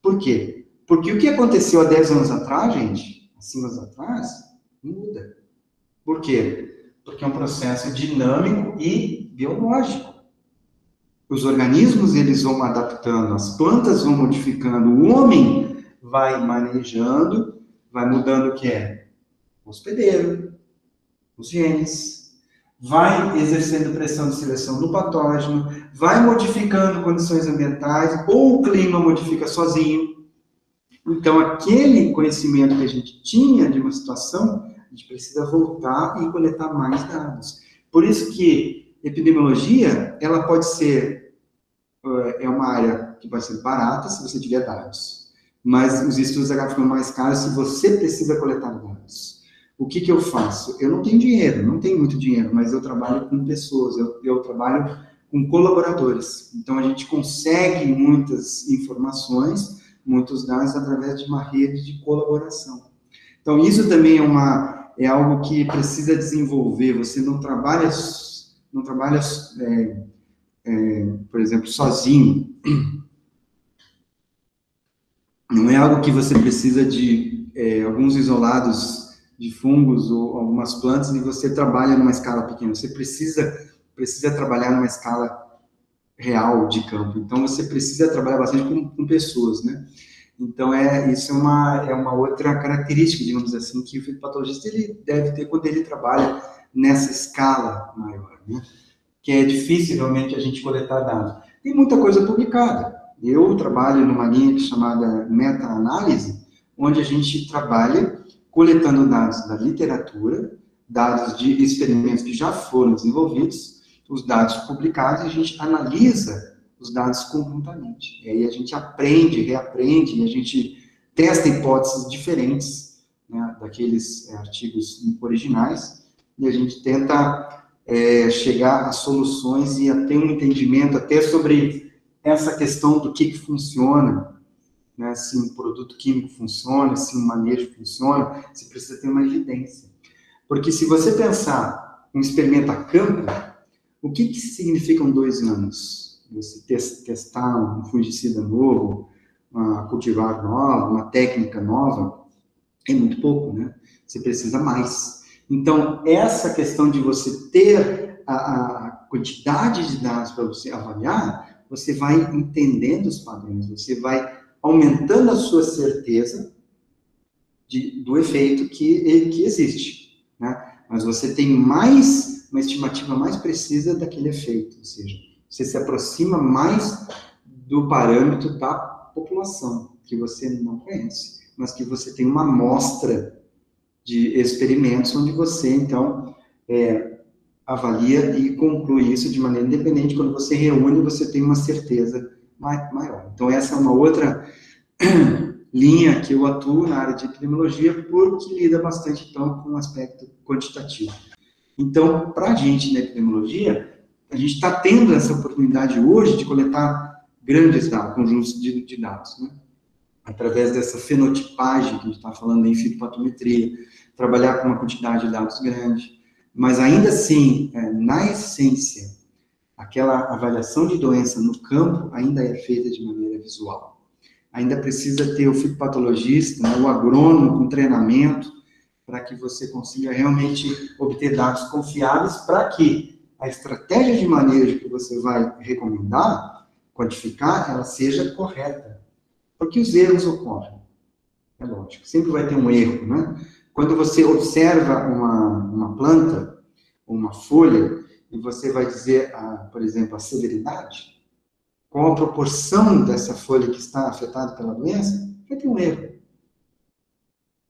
Por quê? Porque o que aconteceu há 10 anos atrás, gente, há 5 anos atrás, muda. Por quê? Porque é um processo dinâmico e biológico. Os organismos, eles vão adaptando, as plantas vão modificando, o homem vai manejando vai mudando o que é? O hospedeiro, os genes, vai exercendo pressão de seleção no patógeno, vai modificando condições ambientais, ou o clima modifica sozinho. Então, aquele conhecimento que a gente tinha de uma situação, a gente precisa voltar e coletar mais dados. Por isso que epidemiologia, ela pode ser, é uma área que pode ser barata se você tiver dados mas os estudos acabam ficando mais caros se você precisa coletar dados. O que, que eu faço? Eu não tenho dinheiro, não tenho muito dinheiro, mas eu trabalho com pessoas, eu, eu trabalho com colaboradores. Então, a gente consegue muitas informações, muitos dados através de uma rede de colaboração. Então, isso também é, uma, é algo que precisa desenvolver. Você não trabalha, não trabalha é, é, por exemplo, sozinho não é algo que você precisa de é, alguns isolados de fungos ou algumas plantas e você trabalha numa escala pequena. Você precisa precisa trabalhar numa escala real de campo. Então você precisa trabalhar bastante com, com pessoas, né? Então, é, isso é uma, é uma outra característica, digamos assim, que o fitopatologista ele deve ter quando ele trabalha nessa escala maior, né? Que é difícil realmente a gente coletar dados. Tem muita coisa publicada. Eu trabalho numa linha chamada meta-análise, onde a gente trabalha coletando dados da literatura, dados de experimentos que já foram desenvolvidos, os dados publicados, e a gente analisa os dados conjuntamente. E aí a gente aprende, reaprende, e a gente testa hipóteses diferentes né, daqueles é, artigos originais, e a gente tenta é, chegar a soluções e a ter um entendimento até sobre essa questão do que, que funciona, né, se um produto químico funciona, se um manejo funciona, você precisa ter uma evidência. Porque se você pensar um experimento a campo, o que, que significam dois anos? Você testar um fungicida novo, uma cultivar nova, uma técnica nova, é muito pouco, né? Você precisa mais. Então, essa questão de você ter a, a quantidade de dados para você avaliar, você vai entendendo os padrões, você vai aumentando a sua certeza de, do efeito que, que existe. Né? Mas você tem mais, uma estimativa mais precisa daquele efeito, ou seja, você se aproxima mais do parâmetro da população, que você não conhece, mas que você tem uma amostra de experimentos onde você, então, é, avalia e conclui isso de maneira independente. Quando você reúne, você tem uma certeza maior. Então, essa é uma outra linha que eu atuo na área de epidemiologia, porque lida bastante, então, com o aspecto quantitativo. Então, para a gente na epidemiologia, a gente está tendo essa oportunidade hoje de coletar grandes dados, conjuntos de, de dados, né? através dessa fenotipagem que a gente está falando em fitopatometria, trabalhar com uma quantidade de dados grande, mas ainda assim, é, na essência, aquela avaliação de doença no campo ainda é feita de maneira visual. Ainda precisa ter o fitopatologista, né, o agrônomo com treinamento, para que você consiga realmente obter dados confiáveis, para que a estratégia de manejo que você vai recomendar, quantificar, ela seja correta. Porque os erros ocorrem. É lógico, sempre vai ter um erro, né? Quando você observa uma, uma planta, uma folha, e você vai dizer, a, por exemplo, a severidade, qual a proporção dessa folha que está afetada pela doença, vai ter um erro.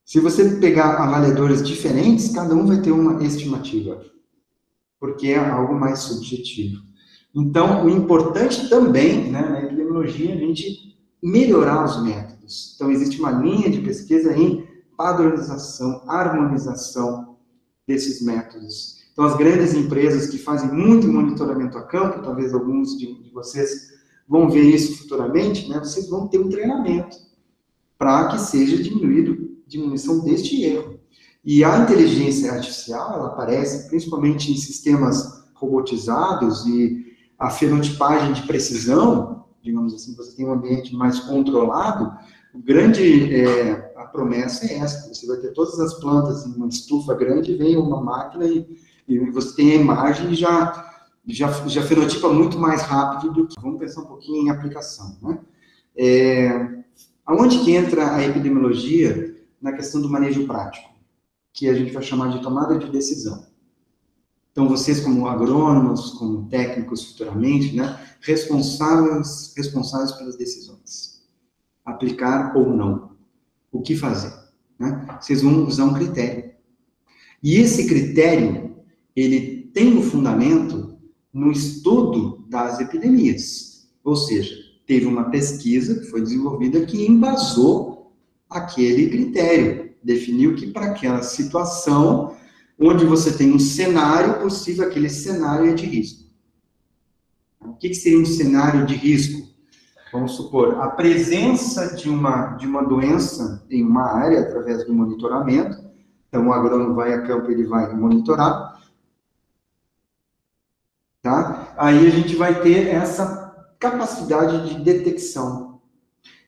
Se você pegar avaliadores diferentes, cada um vai ter uma estimativa, porque é algo mais subjetivo. Então, o importante também, né, na epidemiologia, a gente melhorar os métodos. Então, existe uma linha de pesquisa em padronização, harmonização desses métodos. Então, as grandes empresas que fazem muito monitoramento a campo, talvez alguns de, de vocês vão ver isso futuramente, né? Vocês vão ter um treinamento para que seja diminuído, diminuição deste erro. E a inteligência artificial, ela aparece principalmente em sistemas robotizados e a fenotipagem de precisão, digamos assim, você tem um ambiente mais controlado, o grande, é, a promessa é essa, você vai ter todas as plantas em uma estufa grande, vem uma máquina e você tem a imagem e já, já, já fenotipa muito mais rápido do que... Vamos pensar um pouquinho em aplicação, né? É, aonde que entra a epidemiologia na questão do manejo prático? Que a gente vai chamar de tomada de decisão. Então, vocês como agrônomos, como técnicos futuramente, né, responsáveis, responsáveis pelas decisões. Aplicar ou não. O que fazer? Né? Vocês vão usar um critério. E esse critério ele tem o um fundamento no estudo das epidemias. Ou seja, teve uma pesquisa que foi desenvolvida que embasou aquele critério, definiu que para aquela situação onde você tem um cenário possível, aquele cenário é de risco. O que, que seria um cenário de risco? Vamos supor, a presença de uma, de uma doença em uma área através do monitoramento. Então, o agrônomo vai a campo, ele vai monitorar Tá? Aí a gente vai ter essa capacidade de detecção.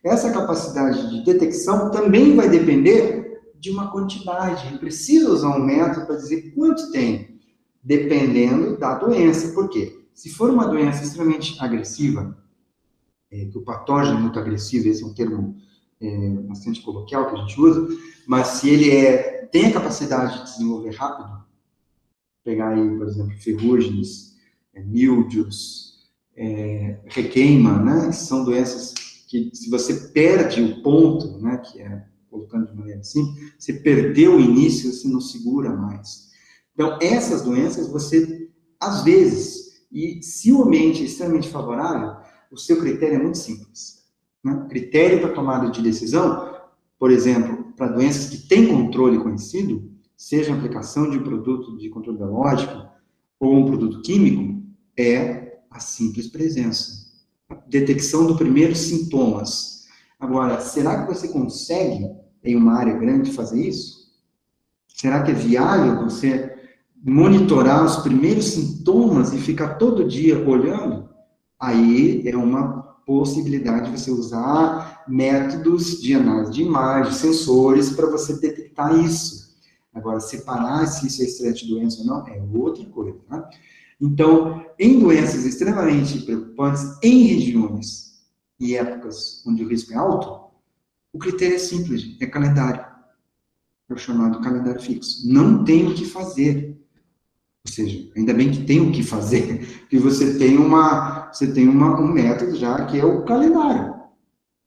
Essa capacidade de detecção também vai depender de uma quantidade. Precisa usar um método para dizer quanto tem, dependendo da doença. Por quê? Se for uma doença extremamente agressiva, é, que o patógeno é muito agressivo, esse é um termo é, bastante coloquial que a gente usa, mas se ele é, tem a capacidade de desenvolver rápido, pegar aí, por exemplo, ferrugens, é, mildios, é, requeima, né, são doenças que se você perde o ponto, né, que é, colocando de maneira assim, você perdeu o início, você não segura mais. Então, essas doenças, você, às vezes, e se o ambiente é extremamente favorável, o seu critério é muito simples né? Critério para tomada de decisão, por exemplo, para doenças que têm controle conhecido, seja a aplicação de um produto de controle biológico ou um produto químico, é a simples presença. A detecção dos primeiros sintomas. Agora, será que você consegue, em uma área grande, fazer isso? Será que é viável você monitorar os primeiros sintomas e ficar todo dia olhando? Aí é uma possibilidade de você usar métodos de análise de imagem, sensores, para você detectar isso. Agora, separar se isso é estresse de doença ou não é outra coisa. Tá? Então, em doenças extremamente preocupantes, em regiões e épocas onde o risco é alto, o critério é simples, é calendário. É o chamado calendário fixo. Não tem o que fazer. Ou seja, ainda bem que tem o que fazer, que você tem uma, você tem uma, um método já que é o calendário.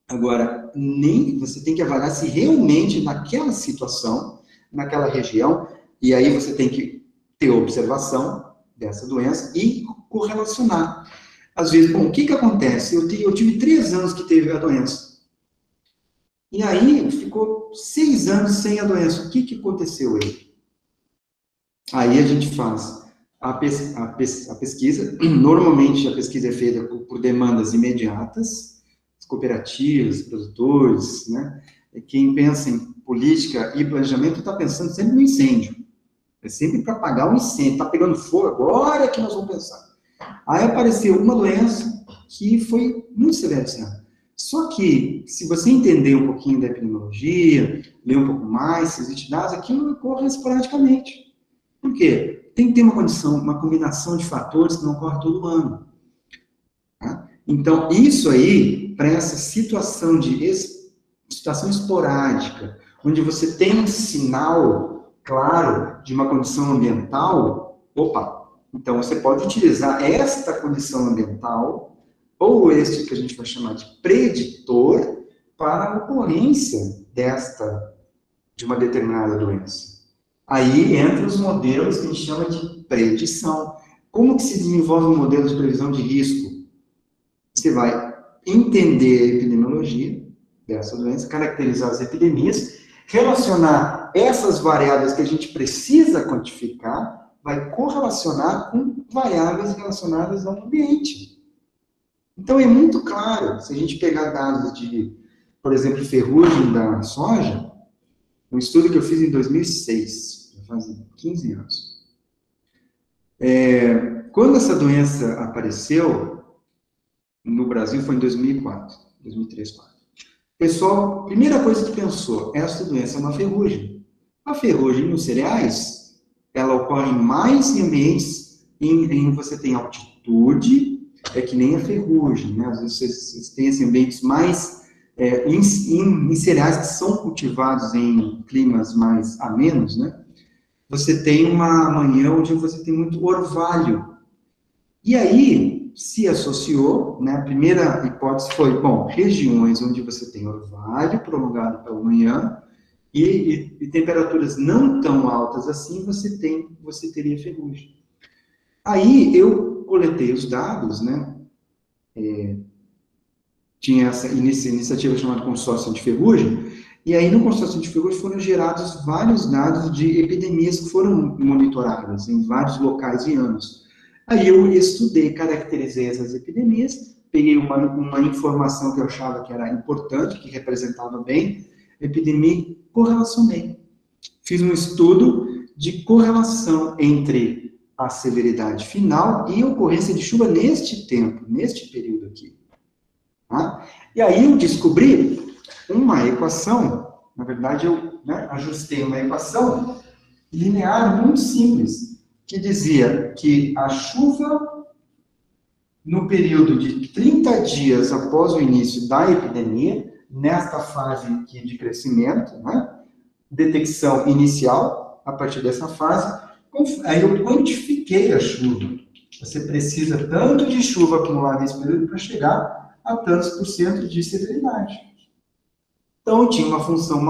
Agora, nem você tem que avaliar se realmente naquela situação, naquela região, e aí você tem que ter observação dessa doença e correlacionar. Às vezes, bom, o que que acontece? Eu, eu tive três anos que teve a doença. E aí, ficou seis anos sem a doença. O que que aconteceu aí? Aí a gente faz a, pes a, pes a pesquisa, normalmente a pesquisa é feita por, por demandas imediatas, cooperativas, produtores, né? Quem pensa em política e planejamento está pensando sempre no incêndio. É sempre para apagar o incêndio. Está pegando fogo, agora é que nós vamos pensar. Aí apareceu uma doença que foi muito severa ano. Só que, se você entender um pouquinho da epidemiologia, ler um pouco mais, se existe dados, aquilo ocorre esporadicamente. Por quê? Tem que ter uma condição, uma combinação de fatores que não ocorre todo ano. Tá? Então, isso aí, para essa situação de situação esporádica, onde você tem um sinal claro de uma condição ambiental, opa, então você pode utilizar esta condição ambiental, ou este que a gente vai chamar de preditor, para a ocorrência desta, de uma determinada doença. Aí entra os modelos que a gente chama de predição. Como que se desenvolve um modelo de previsão de risco? Você vai entender a epidemiologia dessa doença, caracterizar as epidemias, relacionar essas variáveis que a gente precisa quantificar, vai correlacionar com variáveis relacionadas ao ambiente. Então é muito claro, se a gente pegar dados de, por exemplo, ferrugem da soja, um estudo que eu fiz em 2006, já faz 15 anos. É, quando essa doença apareceu no Brasil foi em 2004, 2003, 2004. Pessoal, primeira coisa que pensou, essa doença é uma ferrugem. A ferrugem nos cereais, ela ocorre mais em ambientes em, em você tem altitude, é que nem a ferrugem, né? Às vezes vocês têm assim, ambientes mais é, em, em, em, cereais que são cultivados em climas mais amenos, né? Você tem uma manhã onde você tem muito orvalho. E aí se associou, né? A primeira hipótese foi, bom, regiões onde você tem orvalho prolongado pela manhã e, e, e temperaturas não tão altas assim, você tem, você teria ferrugem. Aí eu coletei os dados, né? É, tinha essa iniciativa chamada consórcio de ferrugem, e aí no consórcio de ferrugem foram gerados vários dados de epidemias que foram monitoradas em vários locais e anos. Aí eu estudei, caracterizei essas epidemias, peguei uma, uma informação que eu achava que era importante, que representava bem epidemia, correlacionei. Fiz um estudo de correlação entre a severidade final e a ocorrência de chuva neste tempo, neste período aqui. Tá? E aí eu descobri uma equação, na verdade eu né, ajustei uma equação linear muito simples, que dizia que a chuva no período de 30 dias após o início da epidemia nesta fase aqui de crescimento, né? detecção inicial, a partir dessa fase, aí eu quantifiquei a chuva. Você precisa tanto de chuva acumulada nesse período para chegar a tantos por cento de severidade. Então, tinha uma função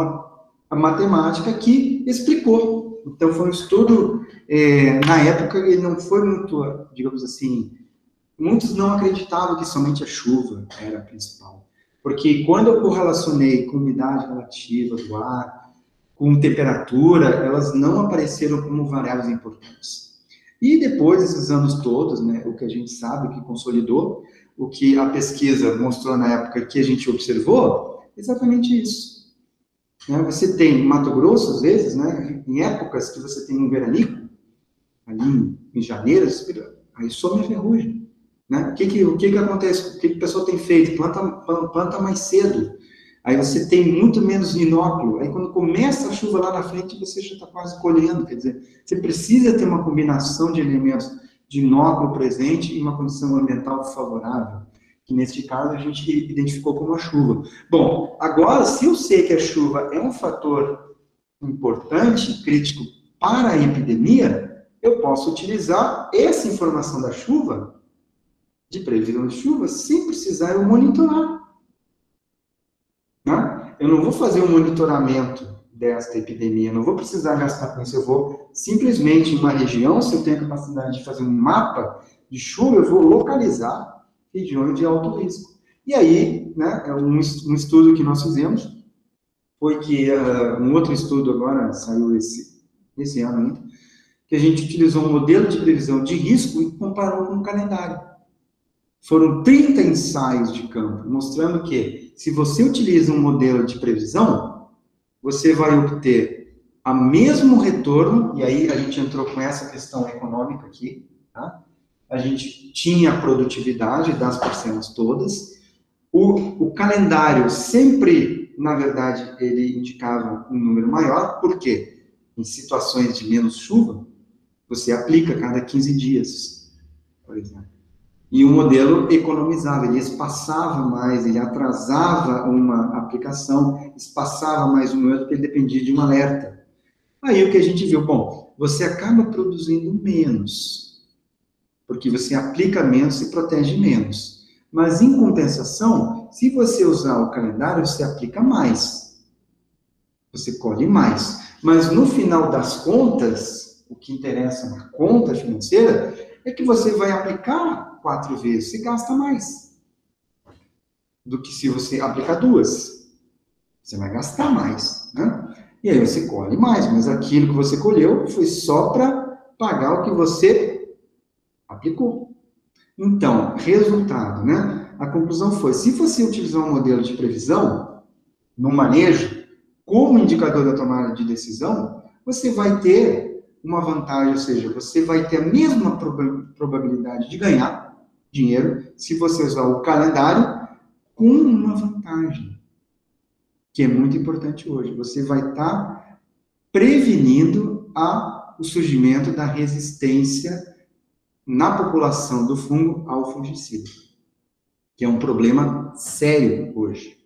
matemática que explicou. Então, foi um estudo, é, na época, ele não foi muito, digamos assim, muitos não acreditavam que somente a chuva era a principal. Porque quando eu correlacionei com umidade relativa do ar, com temperatura, elas não apareceram como variáveis importantes. E depois desses anos todos, né, o que a gente sabe, o que consolidou, o que a pesquisa mostrou na época que a gente observou, exatamente isso. Né, você tem Mato Grosso, às vezes, né, em épocas que você tem um veranico, ali em janeiro, aí some a ferrugem. Né? O, que, que, o que, que acontece? O que, que o pessoal tem feito? Planta, planta mais cedo. Aí você tem muito menos inóculo. Aí quando começa a chuva lá na frente, você já está quase colhendo. Quer dizer, você precisa ter uma combinação de elementos de inóculo presente e uma condição ambiental favorável. Que neste caso a gente identificou como a chuva. Bom, agora, se eu sei que a chuva é um fator importante, crítico para a epidemia, eu posso utilizar essa informação da chuva de previsão de chuva sem precisar eu monitorar. Né? Eu não vou fazer um monitoramento desta epidemia, não vou precisar gastar com isso, eu vou simplesmente em uma região, se eu tenho a capacidade de fazer um mapa de chuva, eu vou localizar regiões de alto risco. E aí, né, é um, estudo que nós fizemos, foi que uh, um outro estudo agora saiu esse, esse ano ainda, que a gente utilizou um modelo de previsão de risco e comparou com o calendário. Foram 30 ensaios de campo, mostrando que se você utiliza um modelo de previsão, você vai obter o mesmo retorno, e aí a gente entrou com essa questão econômica aqui, tá? A gente tinha a produtividade das parcelas todas, o, o calendário sempre, na verdade, ele indicava um número maior, porque em situações de menos chuva, você aplica cada 15 dias, por exemplo. E o modelo economizava, ele espaçava mais, ele atrasava uma aplicação, espaçava mais um ano, porque ele dependia de um alerta. Aí o que a gente viu, bom, você acaba produzindo menos, porque você aplica menos e protege menos. Mas em compensação, se você usar o calendário, você aplica mais. Você colhe mais. Mas no final das contas, o que interessa na conta financeira é que você vai aplicar quatro vezes, você gasta mais do que se você aplicar duas. Você vai gastar mais, né? E aí você colhe mais, mas aquilo que você colheu foi só para pagar o que você aplicou. Então, resultado, né? A conclusão foi: se você utilizar um modelo de previsão no manejo, como indicador da tomada de decisão, você vai ter uma vantagem, ou seja, você vai ter a mesma probabilidade de ganhar dinheiro se você usar o calendário com uma vantagem, que é muito importante hoje. Você vai estar tá prevenindo a, o surgimento da resistência na população do fungo ao fungicida, que é um problema sério hoje,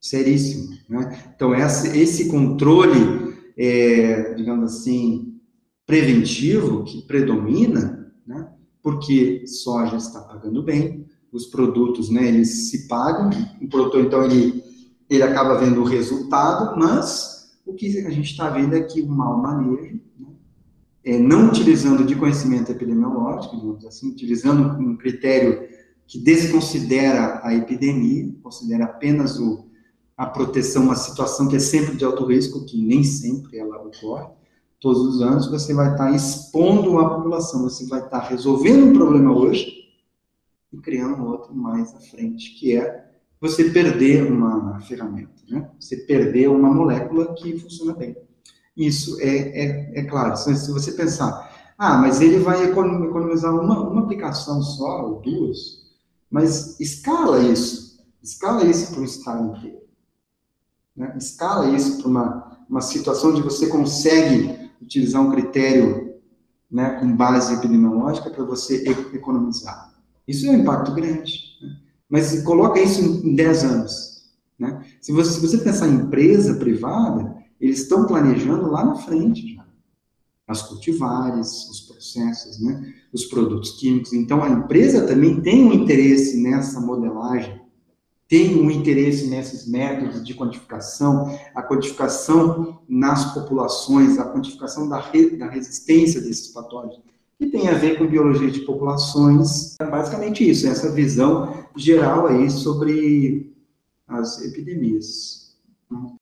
seríssimo. Né? Então, essa, esse controle, é, digamos assim, preventivo que predomina? Porque soja está pagando bem, os produtos, né, eles se pagam, o produtor, então, ele, ele acaba vendo o resultado, mas o que a gente está vendo é que o mau manejo, né, é, não utilizando de conhecimento epidemiológico, digamos assim, utilizando um critério que desconsidera a epidemia, considera apenas o, a proteção, uma situação que é sempre de alto risco, que nem sempre ela ocorre, todos os anos, você vai estar expondo a população, você vai estar resolvendo um problema hoje e criando outro mais à frente, que é você perder uma ferramenta, né? Você perder uma molécula que funciona bem. Isso é, é, é claro. Se você pensar, ah, mas ele vai economizar uma, uma aplicação só, ou duas, mas escala isso. Escala isso para o estado inteiro. Né? Escala isso para uma, uma situação onde você consegue utilizar um critério né, com base epidemiológica para você economizar. Isso é um impacto grande. Né? Mas coloca isso em 10 anos. Né? Se você, se você pensar em empresa privada, eles estão planejando lá na frente já. As cultivares, os processos, né? os produtos químicos. Então, a empresa também tem um interesse nessa modelagem, tem um interesse nesses métodos de quantificação, a quantificação nas populações, a quantificação da, re, da resistência desses patógenos, que tem a ver com biologia de populações. É basicamente isso, essa visão geral aí sobre as epidemias.